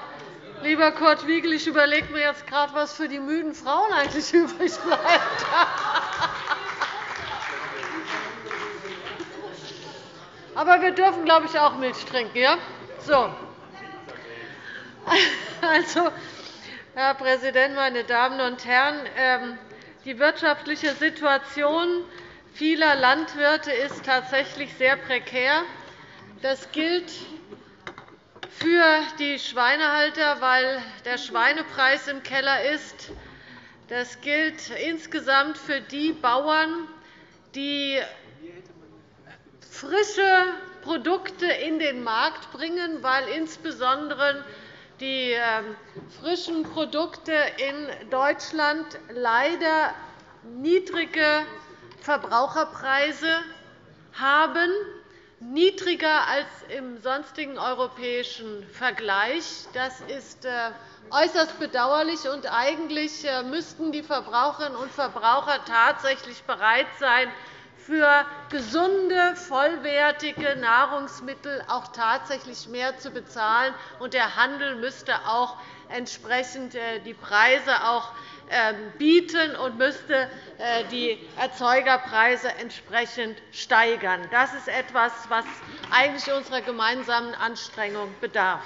Lieber Kurt Wiegel, ich überlege mir jetzt gerade, was für die müden Frauen eigentlich übrig bleibt. Aber wir dürfen, glaube ich, auch Milch trinken. Ja? So. Also, Herr Präsident, meine Damen und Herren! Ähm, die wirtschaftliche Situation vieler Landwirte ist tatsächlich sehr prekär. Das gilt für die Schweinehalter, weil der Schweinepreis im Keller ist. Das gilt insgesamt für die Bauern, die frische Produkte in den Markt bringen, weil insbesondere die ähm, frischen Produkte in Deutschland leider niedrige Verbraucherpreise haben, niedriger als im sonstigen europäischen Vergleich. Das ist äh, äußerst bedauerlich, und eigentlich äh, müssten die Verbraucherinnen und Verbraucher tatsächlich bereit sein, für gesunde, vollwertige Nahrungsmittel auch tatsächlich mehr zu bezahlen. Und der Handel müsste auch entsprechend äh, die Preise auch ähm, bieten und müsste äh, die Erzeugerpreise entsprechend steigern. Das ist etwas, was eigentlich unserer gemeinsamen Anstrengung bedarf.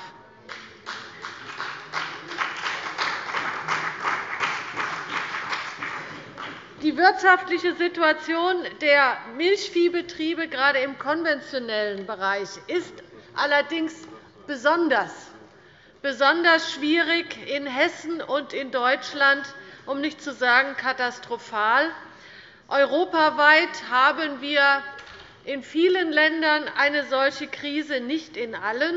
Die wirtschaftliche Situation der Milchviehbetriebe, gerade im konventionellen Bereich, ist allerdings besonders, besonders schwierig in Hessen und in Deutschland, um nicht zu sagen katastrophal. Europaweit haben wir in vielen Ländern eine solche Krise, nicht in allen.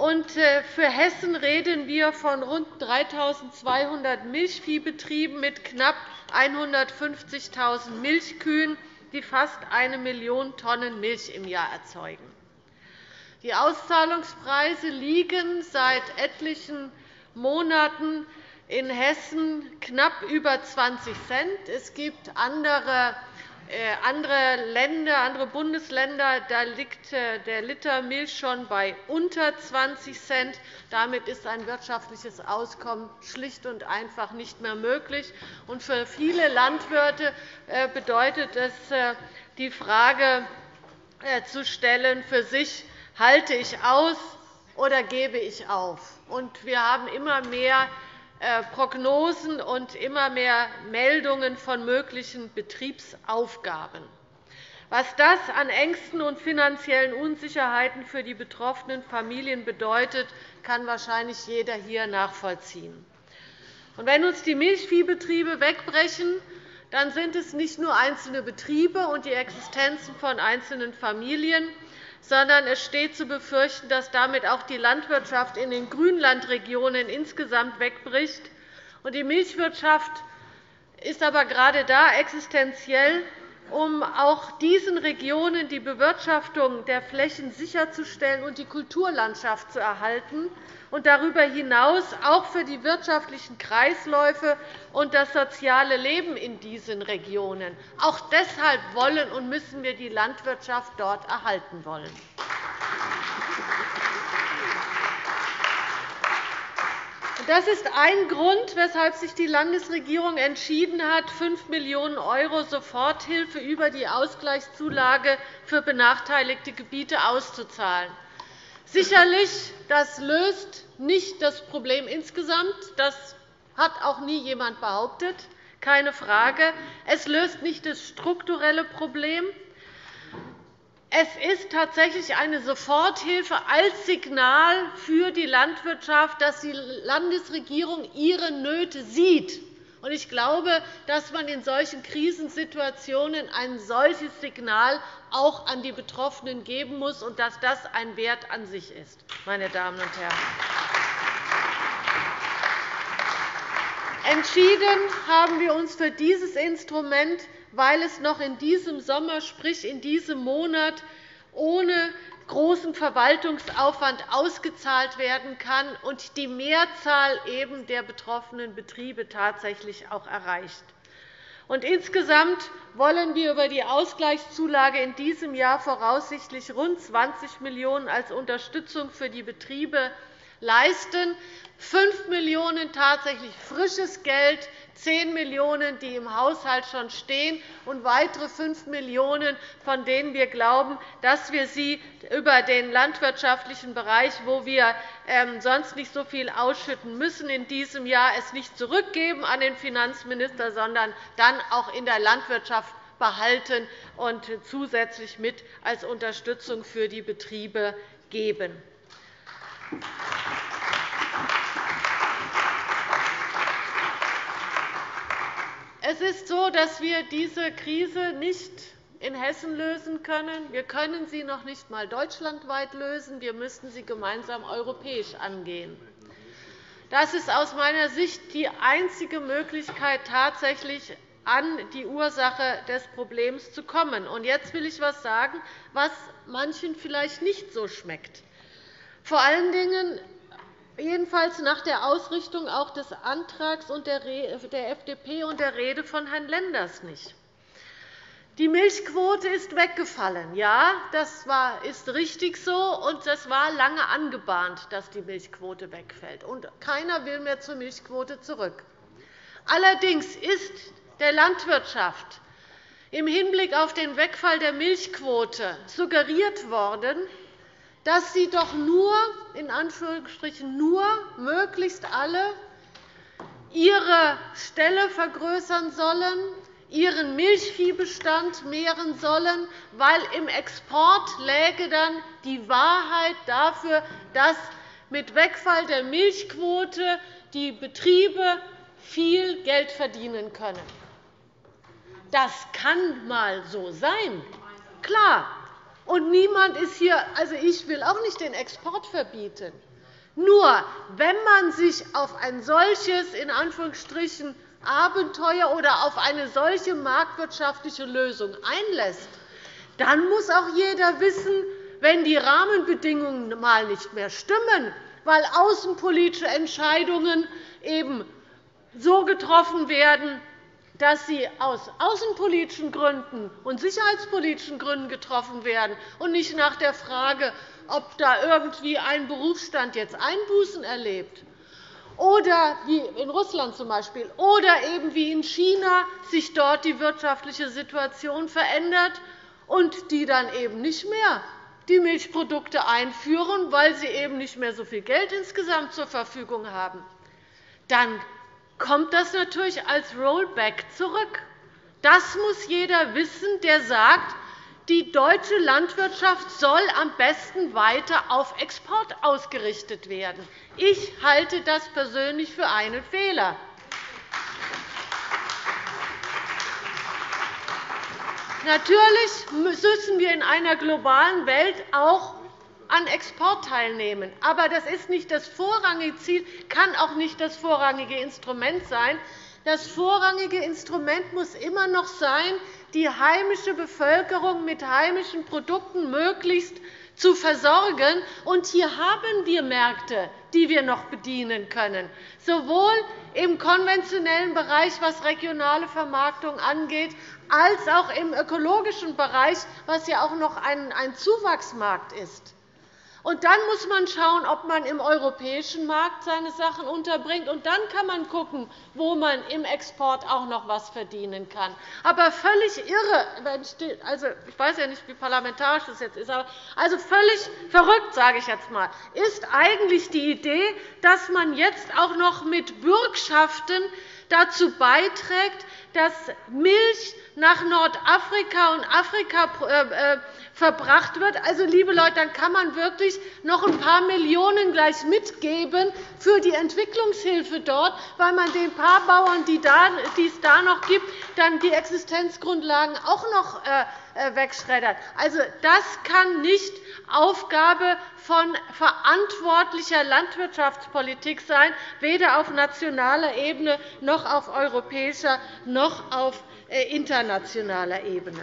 Äh, für Hessen reden wir von rund 3.200 Milchviehbetrieben mit knapp 150.000 Milchkühen, die fast 1 Million Tonnen Milch im Jahr erzeugen. Die Auszahlungspreise liegen seit etlichen Monaten in Hessen knapp über 20 Cent. Es gibt andere andere Länder, andere Bundesländer, da liegt äh, der Liter Milch schon bei unter 20 Cent. Damit ist ein wirtschaftliches Auskommen schlicht und einfach nicht mehr möglich. Und für viele Landwirte äh, bedeutet es, die Frage zu stellen für sich, halte ich aus oder gebe ich auf? Wir haben immer mehr äh, Prognosen und immer mehr Meldungen von möglichen Betriebsaufgaben. Was das an Ängsten und finanziellen Unsicherheiten für die betroffenen Familien bedeutet, kann wahrscheinlich jeder hier nachvollziehen. wenn uns die Milchviehbetriebe wegbrechen, dann sind es nicht nur einzelne Betriebe und die Existenzen von einzelnen Familien, sondern es steht zu befürchten, dass damit auch die Landwirtschaft in den Grünlandregionen insgesamt wegbricht. Die Milchwirtschaft ist aber gerade da existenziell, um auch diesen Regionen die Bewirtschaftung der Flächen sicherzustellen und die Kulturlandschaft zu erhalten und darüber hinaus auch für die wirtschaftlichen Kreisläufe und das soziale Leben in diesen Regionen. Auch deshalb wollen und müssen wir die Landwirtschaft dort erhalten wollen. Das ist ein Grund, weshalb sich die Landesregierung entschieden hat, 5 Millionen € Soforthilfe über die Ausgleichszulage für benachteiligte Gebiete auszuzahlen. Sicherlich, das löst nicht das Problem insgesamt. Das hat auch nie jemand behauptet, keine Frage. Es löst nicht das strukturelle Problem. Es ist tatsächlich eine Soforthilfe als Signal für die Landwirtschaft, dass die Landesregierung ihre Nöte sieht. Ich glaube, dass man in solchen Krisensituationen ein solches Signal auch an die Betroffenen geben muss und dass das ein Wert an sich ist. Meine Damen und Herren. Entschieden haben wir uns für dieses Instrument, weil es noch in diesem Sommer, sprich in diesem Monat, ohne großen Verwaltungsaufwand ausgezahlt werden kann und die Mehrzahl eben der betroffenen Betriebe tatsächlich auch erreicht. insgesamt wollen wir über die Ausgleichszulage in diesem Jahr voraussichtlich rund 20 Millionen € als Unterstützung für die Betriebe leisten. 5 Millionen € tatsächlich frisches Geld, 10 Millionen €, die im Haushalt schon stehen, und weitere 5 Millionen €, von denen wir glauben, dass wir sie über den landwirtschaftlichen Bereich, wo wir ähm, sonst nicht so viel ausschütten müssen, in diesem Jahr es nicht zurückgeben an den Finanzminister, sondern dann auch in der Landwirtschaft behalten und zusätzlich mit als Unterstützung für die Betriebe geben. Es ist so, dass wir diese Krise nicht in Hessen lösen können. Wir können sie noch nicht einmal deutschlandweit lösen. Wir müssten sie gemeinsam europäisch angehen. Das ist aus meiner Sicht die einzige Möglichkeit, tatsächlich an die Ursache des Problems zu kommen. jetzt will ich etwas sagen, was manchen vielleicht nicht so schmeckt. Vor allen Dingen jedenfalls nach der Ausrichtung auch des Antrags der FDP und der Rede von Herrn Lenders nicht. Die Milchquote ist weggefallen. Ja, das ist richtig so, und es war lange angebahnt, dass die Milchquote wegfällt. Und keiner will mehr zur Milchquote zurück. Allerdings ist der Landwirtschaft im Hinblick auf den Wegfall der Milchquote suggeriert worden, dass sie doch nur, in Anführungsstrichen, nur möglichst alle ihre Ställe vergrößern sollen, ihren Milchviehbestand mehren sollen, weil im Export läge dann die Wahrheit dafür, dass mit Wegfall der Milchquote die Betriebe viel Geld verdienen können. Das kann einmal so sein, klar. Und niemand ist hier, also ich will auch nicht den Export verbieten. Nur, wenn man sich auf ein solches in Anführungsstrichen Abenteuer oder auf eine solche marktwirtschaftliche Lösung einlässt, dann muss auch jeder wissen, wenn die Rahmenbedingungen mal nicht mehr stimmen, weil außenpolitische Entscheidungen eben so getroffen werden, dass sie aus außenpolitischen Gründen und sicherheitspolitischen Gründen getroffen werden und nicht nach der Frage, ob da irgendwie ein Berufsstand jetzt Einbußen erlebt oder wie in Russland zum Beispiel, oder eben wie in China sich dort die wirtschaftliche Situation verändert und die dann eben nicht mehr die Milchprodukte einführen, weil sie eben nicht mehr so viel Geld insgesamt zur Verfügung haben. Dann kommt das natürlich als Rollback zurück. Das muss jeder wissen, der sagt, die deutsche Landwirtschaft soll am besten weiter auf Export ausgerichtet werden. Ich halte das persönlich für einen Fehler. Natürlich müssen wir in einer globalen Welt auch an Export teilnehmen. Aber das ist nicht das vorrangige Ziel, kann auch nicht das vorrangige Instrument sein. Das vorrangige Instrument muss immer noch sein, die heimische Bevölkerung mit heimischen Produkten möglichst zu versorgen. Und hier haben wir Märkte, die wir noch bedienen können, sowohl im konventionellen Bereich, was regionale Vermarktung angeht, als auch im ökologischen Bereich, was ja auch noch ein Zuwachsmarkt ist. Und dann muss man schauen, ob man im europäischen Markt seine Sachen unterbringt. Und dann kann man schauen, wo man im Export auch noch etwas verdienen kann. Aber völlig irre, also ich weiß ja nicht, wie parlamentarisch das jetzt ist, aber also völlig verrückt, sage ich jetzt einmal, ist eigentlich die Idee, dass man jetzt auch noch mit Bürgschaften dazu beiträgt, dass Milch nach Nordafrika und Afrika äh, äh, verbracht wird. Also, liebe Leute, dann kann man wirklich noch ein paar Millionen gleich mitgeben für die Entwicklungshilfe dort, weil man den paar Bauern, die es da noch gibt, dann die Existenzgrundlagen auch noch äh, wegschreddert. Also, das kann nicht Aufgabe von verantwortlicher Landwirtschaftspolitik sein, weder auf nationaler Ebene noch auf europäischer noch auf internationaler Ebene.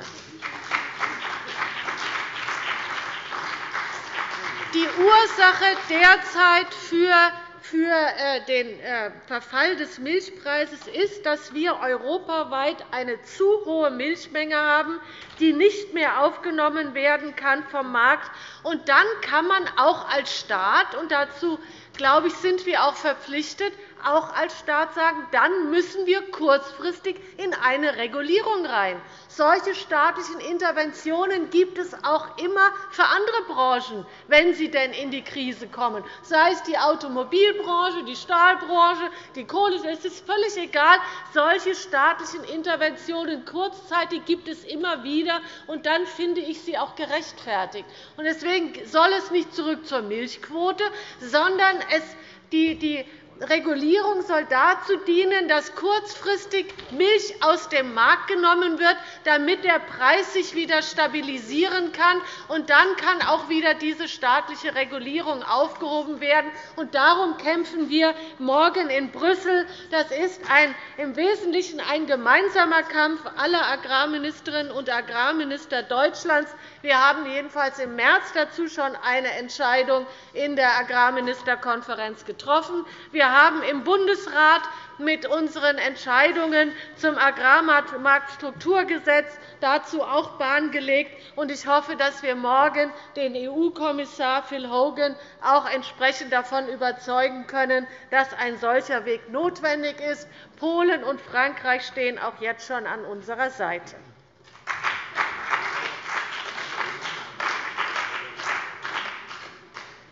Die Ursache derzeit für für äh, den äh, Verfall des Milchpreises ist, dass wir europaweit eine zu hohe Milchmenge haben, die nicht mehr aufgenommen werden kann vom Markt. Und dann kann man auch als Staat, und dazu glaube ich, sind wir auch verpflichtet, auch als Staat sagen, dann müssen wir kurzfristig in eine Regulierung rein. Solche staatlichen Interventionen gibt es auch immer für andere Branchen, wenn sie denn in die Krise kommen, sei es die Automobilbranche, die Stahlbranche, die Kohle. Es ist völlig egal. Solche staatlichen Interventionen kurzzeitig gibt es immer wieder, und dann finde ich sie auch gerechtfertigt. Deswegen soll es nicht zurück zur Milchquote, sondern es die Regulierung soll dazu dienen, dass kurzfristig Milch aus dem Markt genommen wird, damit der Preis sich wieder stabilisieren kann. Und dann kann auch wieder diese staatliche Regulierung aufgehoben werden. Und darum kämpfen wir morgen in Brüssel. Das ist ein, im Wesentlichen ein gemeinsamer Kampf aller Agrarministerinnen und Agrarminister Deutschlands. Wir haben jedenfalls im März dazu schon eine Entscheidung in der Agrarministerkonferenz getroffen. Wir haben im Bundesrat mit unseren Entscheidungen zum Agrarmarktstrukturgesetz dazu auch Bahn gelegt. Ich hoffe, dass wir morgen den EU-Kommissar Phil Hogan auch entsprechend davon überzeugen können, dass ein solcher Weg notwendig ist. Polen und Frankreich stehen auch jetzt schon an unserer Seite.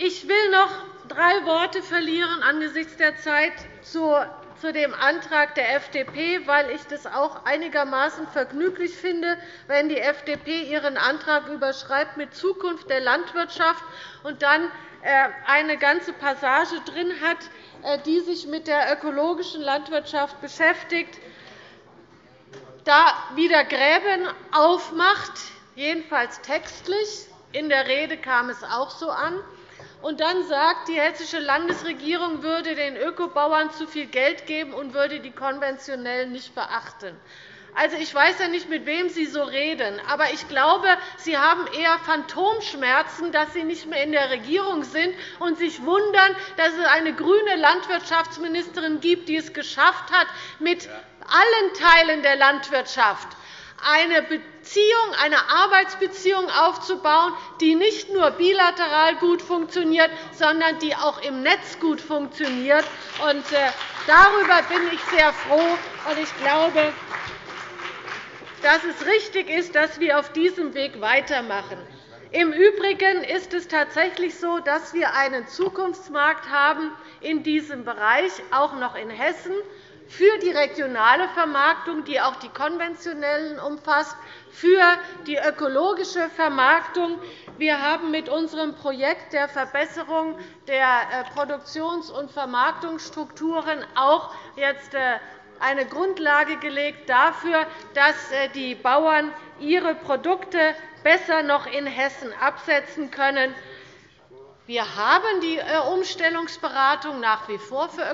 Ich will noch drei Worte verlieren angesichts der Zeit zu dem Antrag der FDP, weil ich es auch einigermaßen vergnüglich finde, wenn die FDP ihren Antrag überschreibt mit Zukunft der Landwirtschaft und dann äh, eine ganze Passage drin hat, äh, die sich mit der ökologischen Landwirtschaft beschäftigt, da wieder Gräben aufmacht, jedenfalls textlich. In der Rede kam es auch so an und dann sagt, die hessische Landesregierung würde den Ökobauern zu viel Geld geben und würde die Konventionellen nicht beachten. Also, ich weiß ja nicht, mit wem Sie so reden, aber ich glaube, Sie haben eher Phantomschmerzen, dass Sie nicht mehr in der Regierung sind und sich wundern, dass es eine grüne Landwirtschaftsministerin gibt, die es geschafft hat, mit allen Teilen der Landwirtschaft eine Beziehung, eine Arbeitsbeziehung aufzubauen, die nicht nur bilateral gut funktioniert, sondern die auch im Netz gut funktioniert. Äh, darüber bin ich sehr froh. Ich glaube, dass es richtig ist, dass wir auf diesem Weg weitermachen. Im Übrigen ist es tatsächlich so, dass wir einen Zukunftsmarkt haben in diesem Bereich, auch noch in Hessen für die regionale Vermarktung, die auch die konventionellen umfasst, für die ökologische Vermarktung. Wir haben mit unserem Projekt der Verbesserung der äh, Produktions- und Vermarktungsstrukturen auch jetzt äh, eine Grundlage gelegt dafür, dass äh, die Bauern ihre Produkte besser noch in Hessen absetzen können. Wir haben die äh, Umstellungsberatung nach wie vor für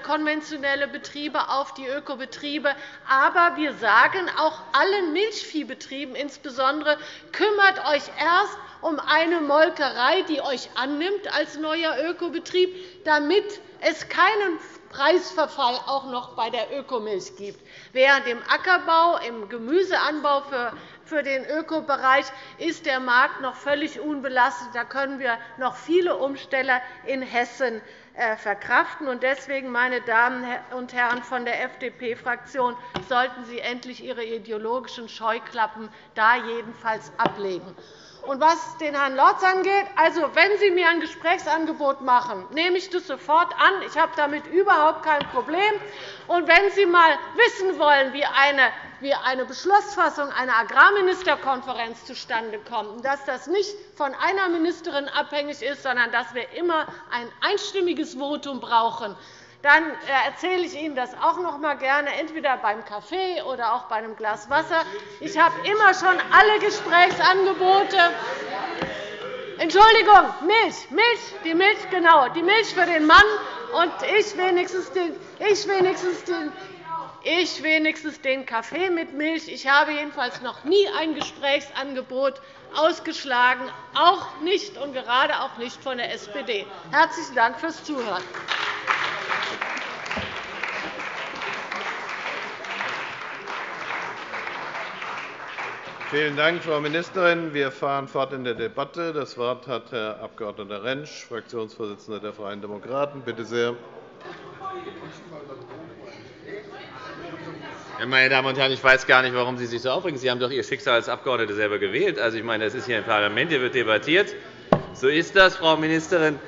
konventionelle Betriebe auf die Ökobetriebe. Aber wir sagen auch allen Milchviehbetrieben insbesondere, kümmert euch erst um eine Molkerei, die euch annimmt als neuer Ökobetrieb, damit es keinen Preisverfall auch noch bei der Ökomilch gibt. Während im Ackerbau, im Gemüseanbau für für den Ökobereich ist der Markt noch völlig unbelastet. Da können wir noch viele Umsteller in Hessen äh, verkraften. Deswegen, meine Damen und Herren von der FDP-Fraktion, sollten Sie endlich Ihre ideologischen Scheuklappen da jedenfalls ablegen. Was den Herrn Lorz angeht, also, wenn Sie mir ein Gesprächsangebot machen, nehme ich das sofort an. Ich habe damit überhaupt kein Problem. Und wenn Sie einmal wissen wollen, wie eine wie eine Beschlussfassung einer Agrarministerkonferenz zustande kommt, dass das nicht von einer Ministerin abhängig ist, sondern dass wir immer ein einstimmiges Votum brauchen, dann äh, erzähle ich Ihnen das auch noch einmal gerne, entweder beim Kaffee oder auch bei einem Glas Wasser. Ich habe immer schon alle Gesprächsangebote. Entschuldigung, Milch, Milch, die Milch, genau, die Milch für den Mann und ich wenigstens den, ich wenigstens den, ich wenigstens den Kaffee mit Milch. Ich habe jedenfalls noch nie ein Gesprächsangebot ausgeschlagen, auch nicht und gerade auch nicht von der SPD. Herzlichen Dank fürs Zuhören. Vielen Dank, Frau Ministerin. Wir fahren fort in der Debatte. Das Wort hat Herr Abg. Rentsch, Fraktionsvorsitzender der Freien Demokraten. Bitte sehr. Meine Damen und Herren, ich weiß gar nicht, warum Sie sich so aufregen. Sie haben doch Ihr Schicksal als Abgeordnete selber gewählt. Also, ich meine, das ist hier ein Parlament, hier wird debattiert. So ist das, Frau Ministerin.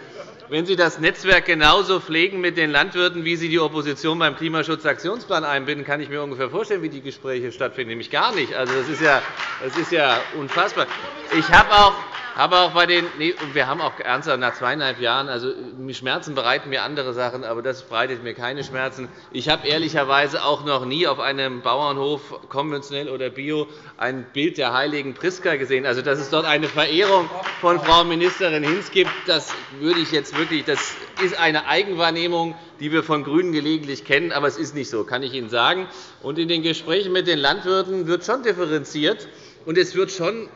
Wenn Sie das Netzwerk genauso pflegen mit den Landwirten, wie Sie die Opposition beim Klimaschutzaktionsplan einbinden, kann ich mir ungefähr vorstellen, wie die Gespräche stattfinden, nämlich gar nicht. Also, das, ist ja, das ist ja unfassbar. Ich habe auch aber auch bei den, nee, wir haben auch ernsthaft nach zweieinhalb Jahren, also Schmerzen bereiten mir andere Sachen, aber das bereitet mir keine Schmerzen. Ich habe ehrlicherweise auch noch nie auf einem Bauernhof, konventionell oder bio, ein Bild der heiligen Priska gesehen. Also, dass es dort eine Verehrung von Frau Ministerin Hinz gibt, das würde ich jetzt wirklich, das ist eine Eigenwahrnehmung, die wir von GRÜNEN gelegentlich kennen, aber es ist nicht so, kann ich Ihnen sagen. Und in den Gesprächen mit den Landwirten wird schon differenziert, und es wird schon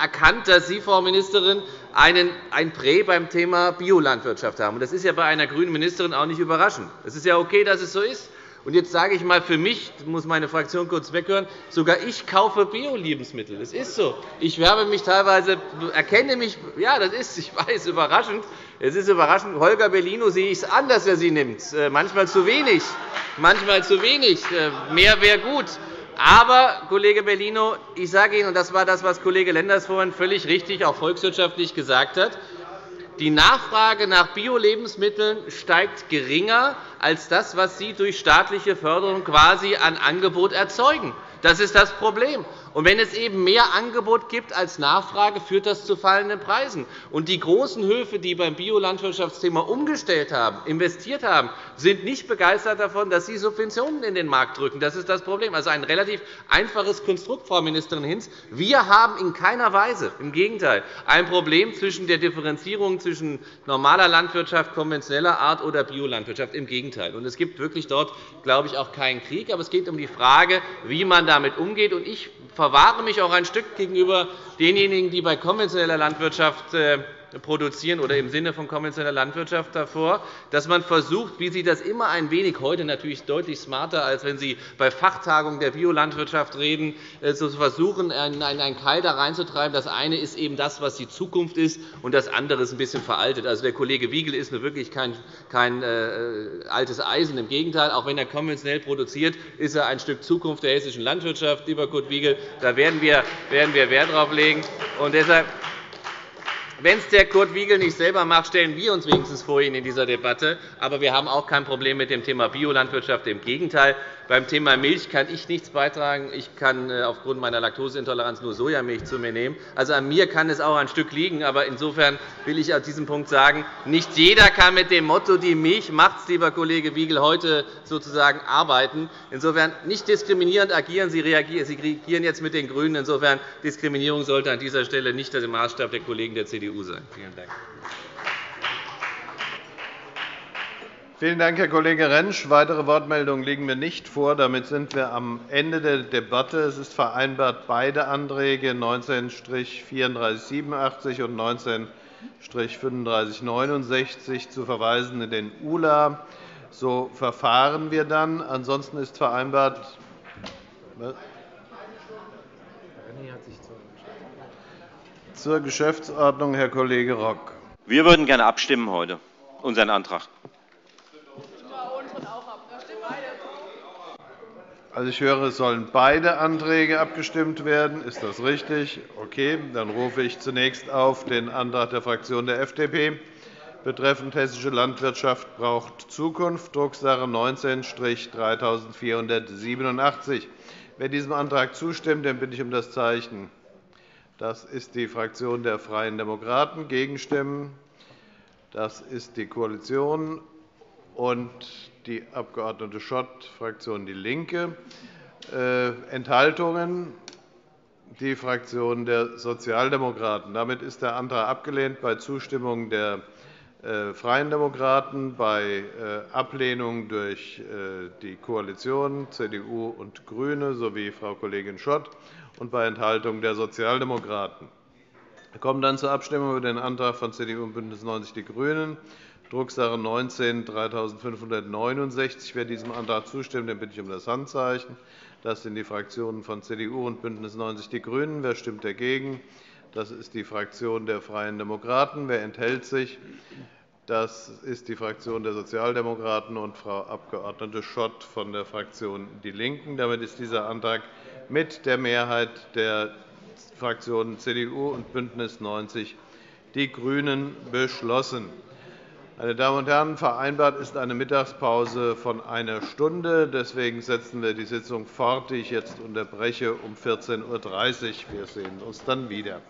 erkannt, dass Sie, Frau Ministerin, einen, ein Prä beim Thema Biolandwirtschaft haben. Das ist ja bei einer grünen Ministerin auch nicht überraschend. Es ist ja okay, dass es so ist. Und jetzt sage ich einmal für mich, muss meine Fraktion kurz weghören, sogar ich kaufe Bio-Lebensmittel. Das ist so. Ich werbe mich teilweise, erkenne mich, ja, das ist, ich weiß, überraschend. Es ist überraschend. Holger Bellino sehe ich es an, dass er sie nimmt. Äh, manchmal zu wenig. Manchmal zu wenig. Äh, mehr wäre gut. Aber, Kollege Bellino, ich sage Ihnen, und das war das, was Kollege Lenders vorhin völlig richtig auch volkswirtschaftlich gesagt hat, die Nachfrage nach Bio-Lebensmitteln steigt geringer als das, was Sie durch staatliche Förderung quasi an Angebot erzeugen. Das ist das Problem. Und wenn es eben mehr Angebot gibt als Nachfrage, führt das zu fallenden Preisen. Und die großen Höfe, die beim Biolandwirtschaftsthema umgestellt haben, investiert haben, sind nicht begeistert davon, dass sie Subventionen in den Markt drücken. Das ist das Problem. Also ein relativ einfaches Konstrukt, Frau Ministerin Hinz. Wir haben in keiner Weise, im Gegenteil, ein Problem zwischen der Differenzierung zwischen normaler Landwirtschaft, konventioneller Art oder Biolandwirtschaft. Im Gegenteil. Und es gibt wirklich dort, glaube ich, auch keinen Krieg. Aber es geht um die Frage, wie man damit umgeht. Und ich verwahre mich auch ein Stück gegenüber denjenigen, die bei konventioneller Landwirtschaft äh, produzieren oder im Sinne von konventioneller Landwirtschaft davor, dass man versucht, wie Sie das immer ein wenig heute natürlich deutlich smarter, als wenn Sie bei Fachtagungen der Biolandwirtschaft reden, äh, zu versuchen, einen Keil da reinzutreiben. Das eine ist eben das, was die Zukunft ist, und das andere ist ein bisschen veraltet. Also, der Kollege Wiegel ist wirklich kein, kein äh, altes Eisen. Im Gegenteil, auch wenn er konventionell produziert, ist er ein Stück Zukunft der hessischen Landwirtschaft, lieber Kurt Wiegel. Da werden wir, werden wir Wert darauf legen. Und deshalb wenn es der Kurt Wiegel nicht selber macht, stellen wir uns wenigstens vor Ihnen in dieser Debatte. Aber wir haben auch kein Problem mit dem Thema Biolandwirtschaft. Im Gegenteil, beim Thema Milch kann ich nichts beitragen. Ich kann äh, aufgrund meiner Laktoseintoleranz nur Sojamilch zu mir nehmen. Also an mir kann es auch ein Stück liegen. Aber insofern will ich an diesem Punkt sagen, nicht jeder kann mit dem Motto, die Milch macht es, lieber Kollege Wiegel, heute sozusagen arbeiten. Insofern nicht diskriminierend agieren. Sie reagieren jetzt mit den GRÜNEN. Insofern Diskriminierung sollte an dieser Stelle nicht der Maßstab der Kollegen der CDU CDU sein. Vielen Dank. Vielen Dank, Herr Kollege Rentsch. Weitere Wortmeldungen liegen mir nicht vor. Damit sind wir am Ende der Debatte. Es ist vereinbart, beide Anträge 19-3487 und 19-3569 zu verweisen in den ULA. So verfahren wir dann. Ansonsten ist vereinbart. Zur Geschäftsordnung, Herr Kollege Rock. Wir würden gerne abstimmen heute, unseren Antrag. Also, ich höre, es sollen beide Anträge abgestimmt werden. Ist das richtig? Okay. Dann rufe ich zunächst auf den Antrag der Fraktion der FDP betreffend Hessische Landwirtschaft braucht Zukunft, Drucksache 19-3487. Wer diesem Antrag zustimmt, den bitte ich um das Zeichen. Das ist die Fraktion der Freien Demokraten. Gegenstimmen? Das ist die Koalition und die Abg. Schott, Fraktion DIE LINKE. Äh, Enthaltungen? Die Fraktion der Sozialdemokraten. Damit ist der Antrag abgelehnt bei Zustimmung der äh, Freien Demokraten, bei äh, Ablehnung durch die Koalition CDU und GRÜNE sowie Frau Kollegin Schott und bei Enthaltung der Sozialdemokraten. Wir kommen dann zur Abstimmung über den Antrag von CDU und BÜNDNIS 90 die GRÜNEN, Drucksache 19-3569. Wer diesem Antrag zustimmt, den bitte ich um das Handzeichen. Das sind die Fraktionen von CDU und BÜNDNIS 90 die GRÜNEN. Wer stimmt dagegen? Das ist die Fraktion der Freien Demokraten. Wer enthält sich? Das ist die Fraktion der Sozialdemokraten und Frau Abg. Schott von der Fraktion DIE LINKEN. Damit ist dieser Antrag mit der Mehrheit der Fraktionen CDU und BÜNDNIS 90 die GRÜNEN beschlossen. Meine Damen und Herren, vereinbart ist eine Mittagspause von einer Stunde. Deswegen setzen wir die Sitzung fort, die ich jetzt unterbreche, um 14.30 Uhr. Wir sehen uns dann wieder.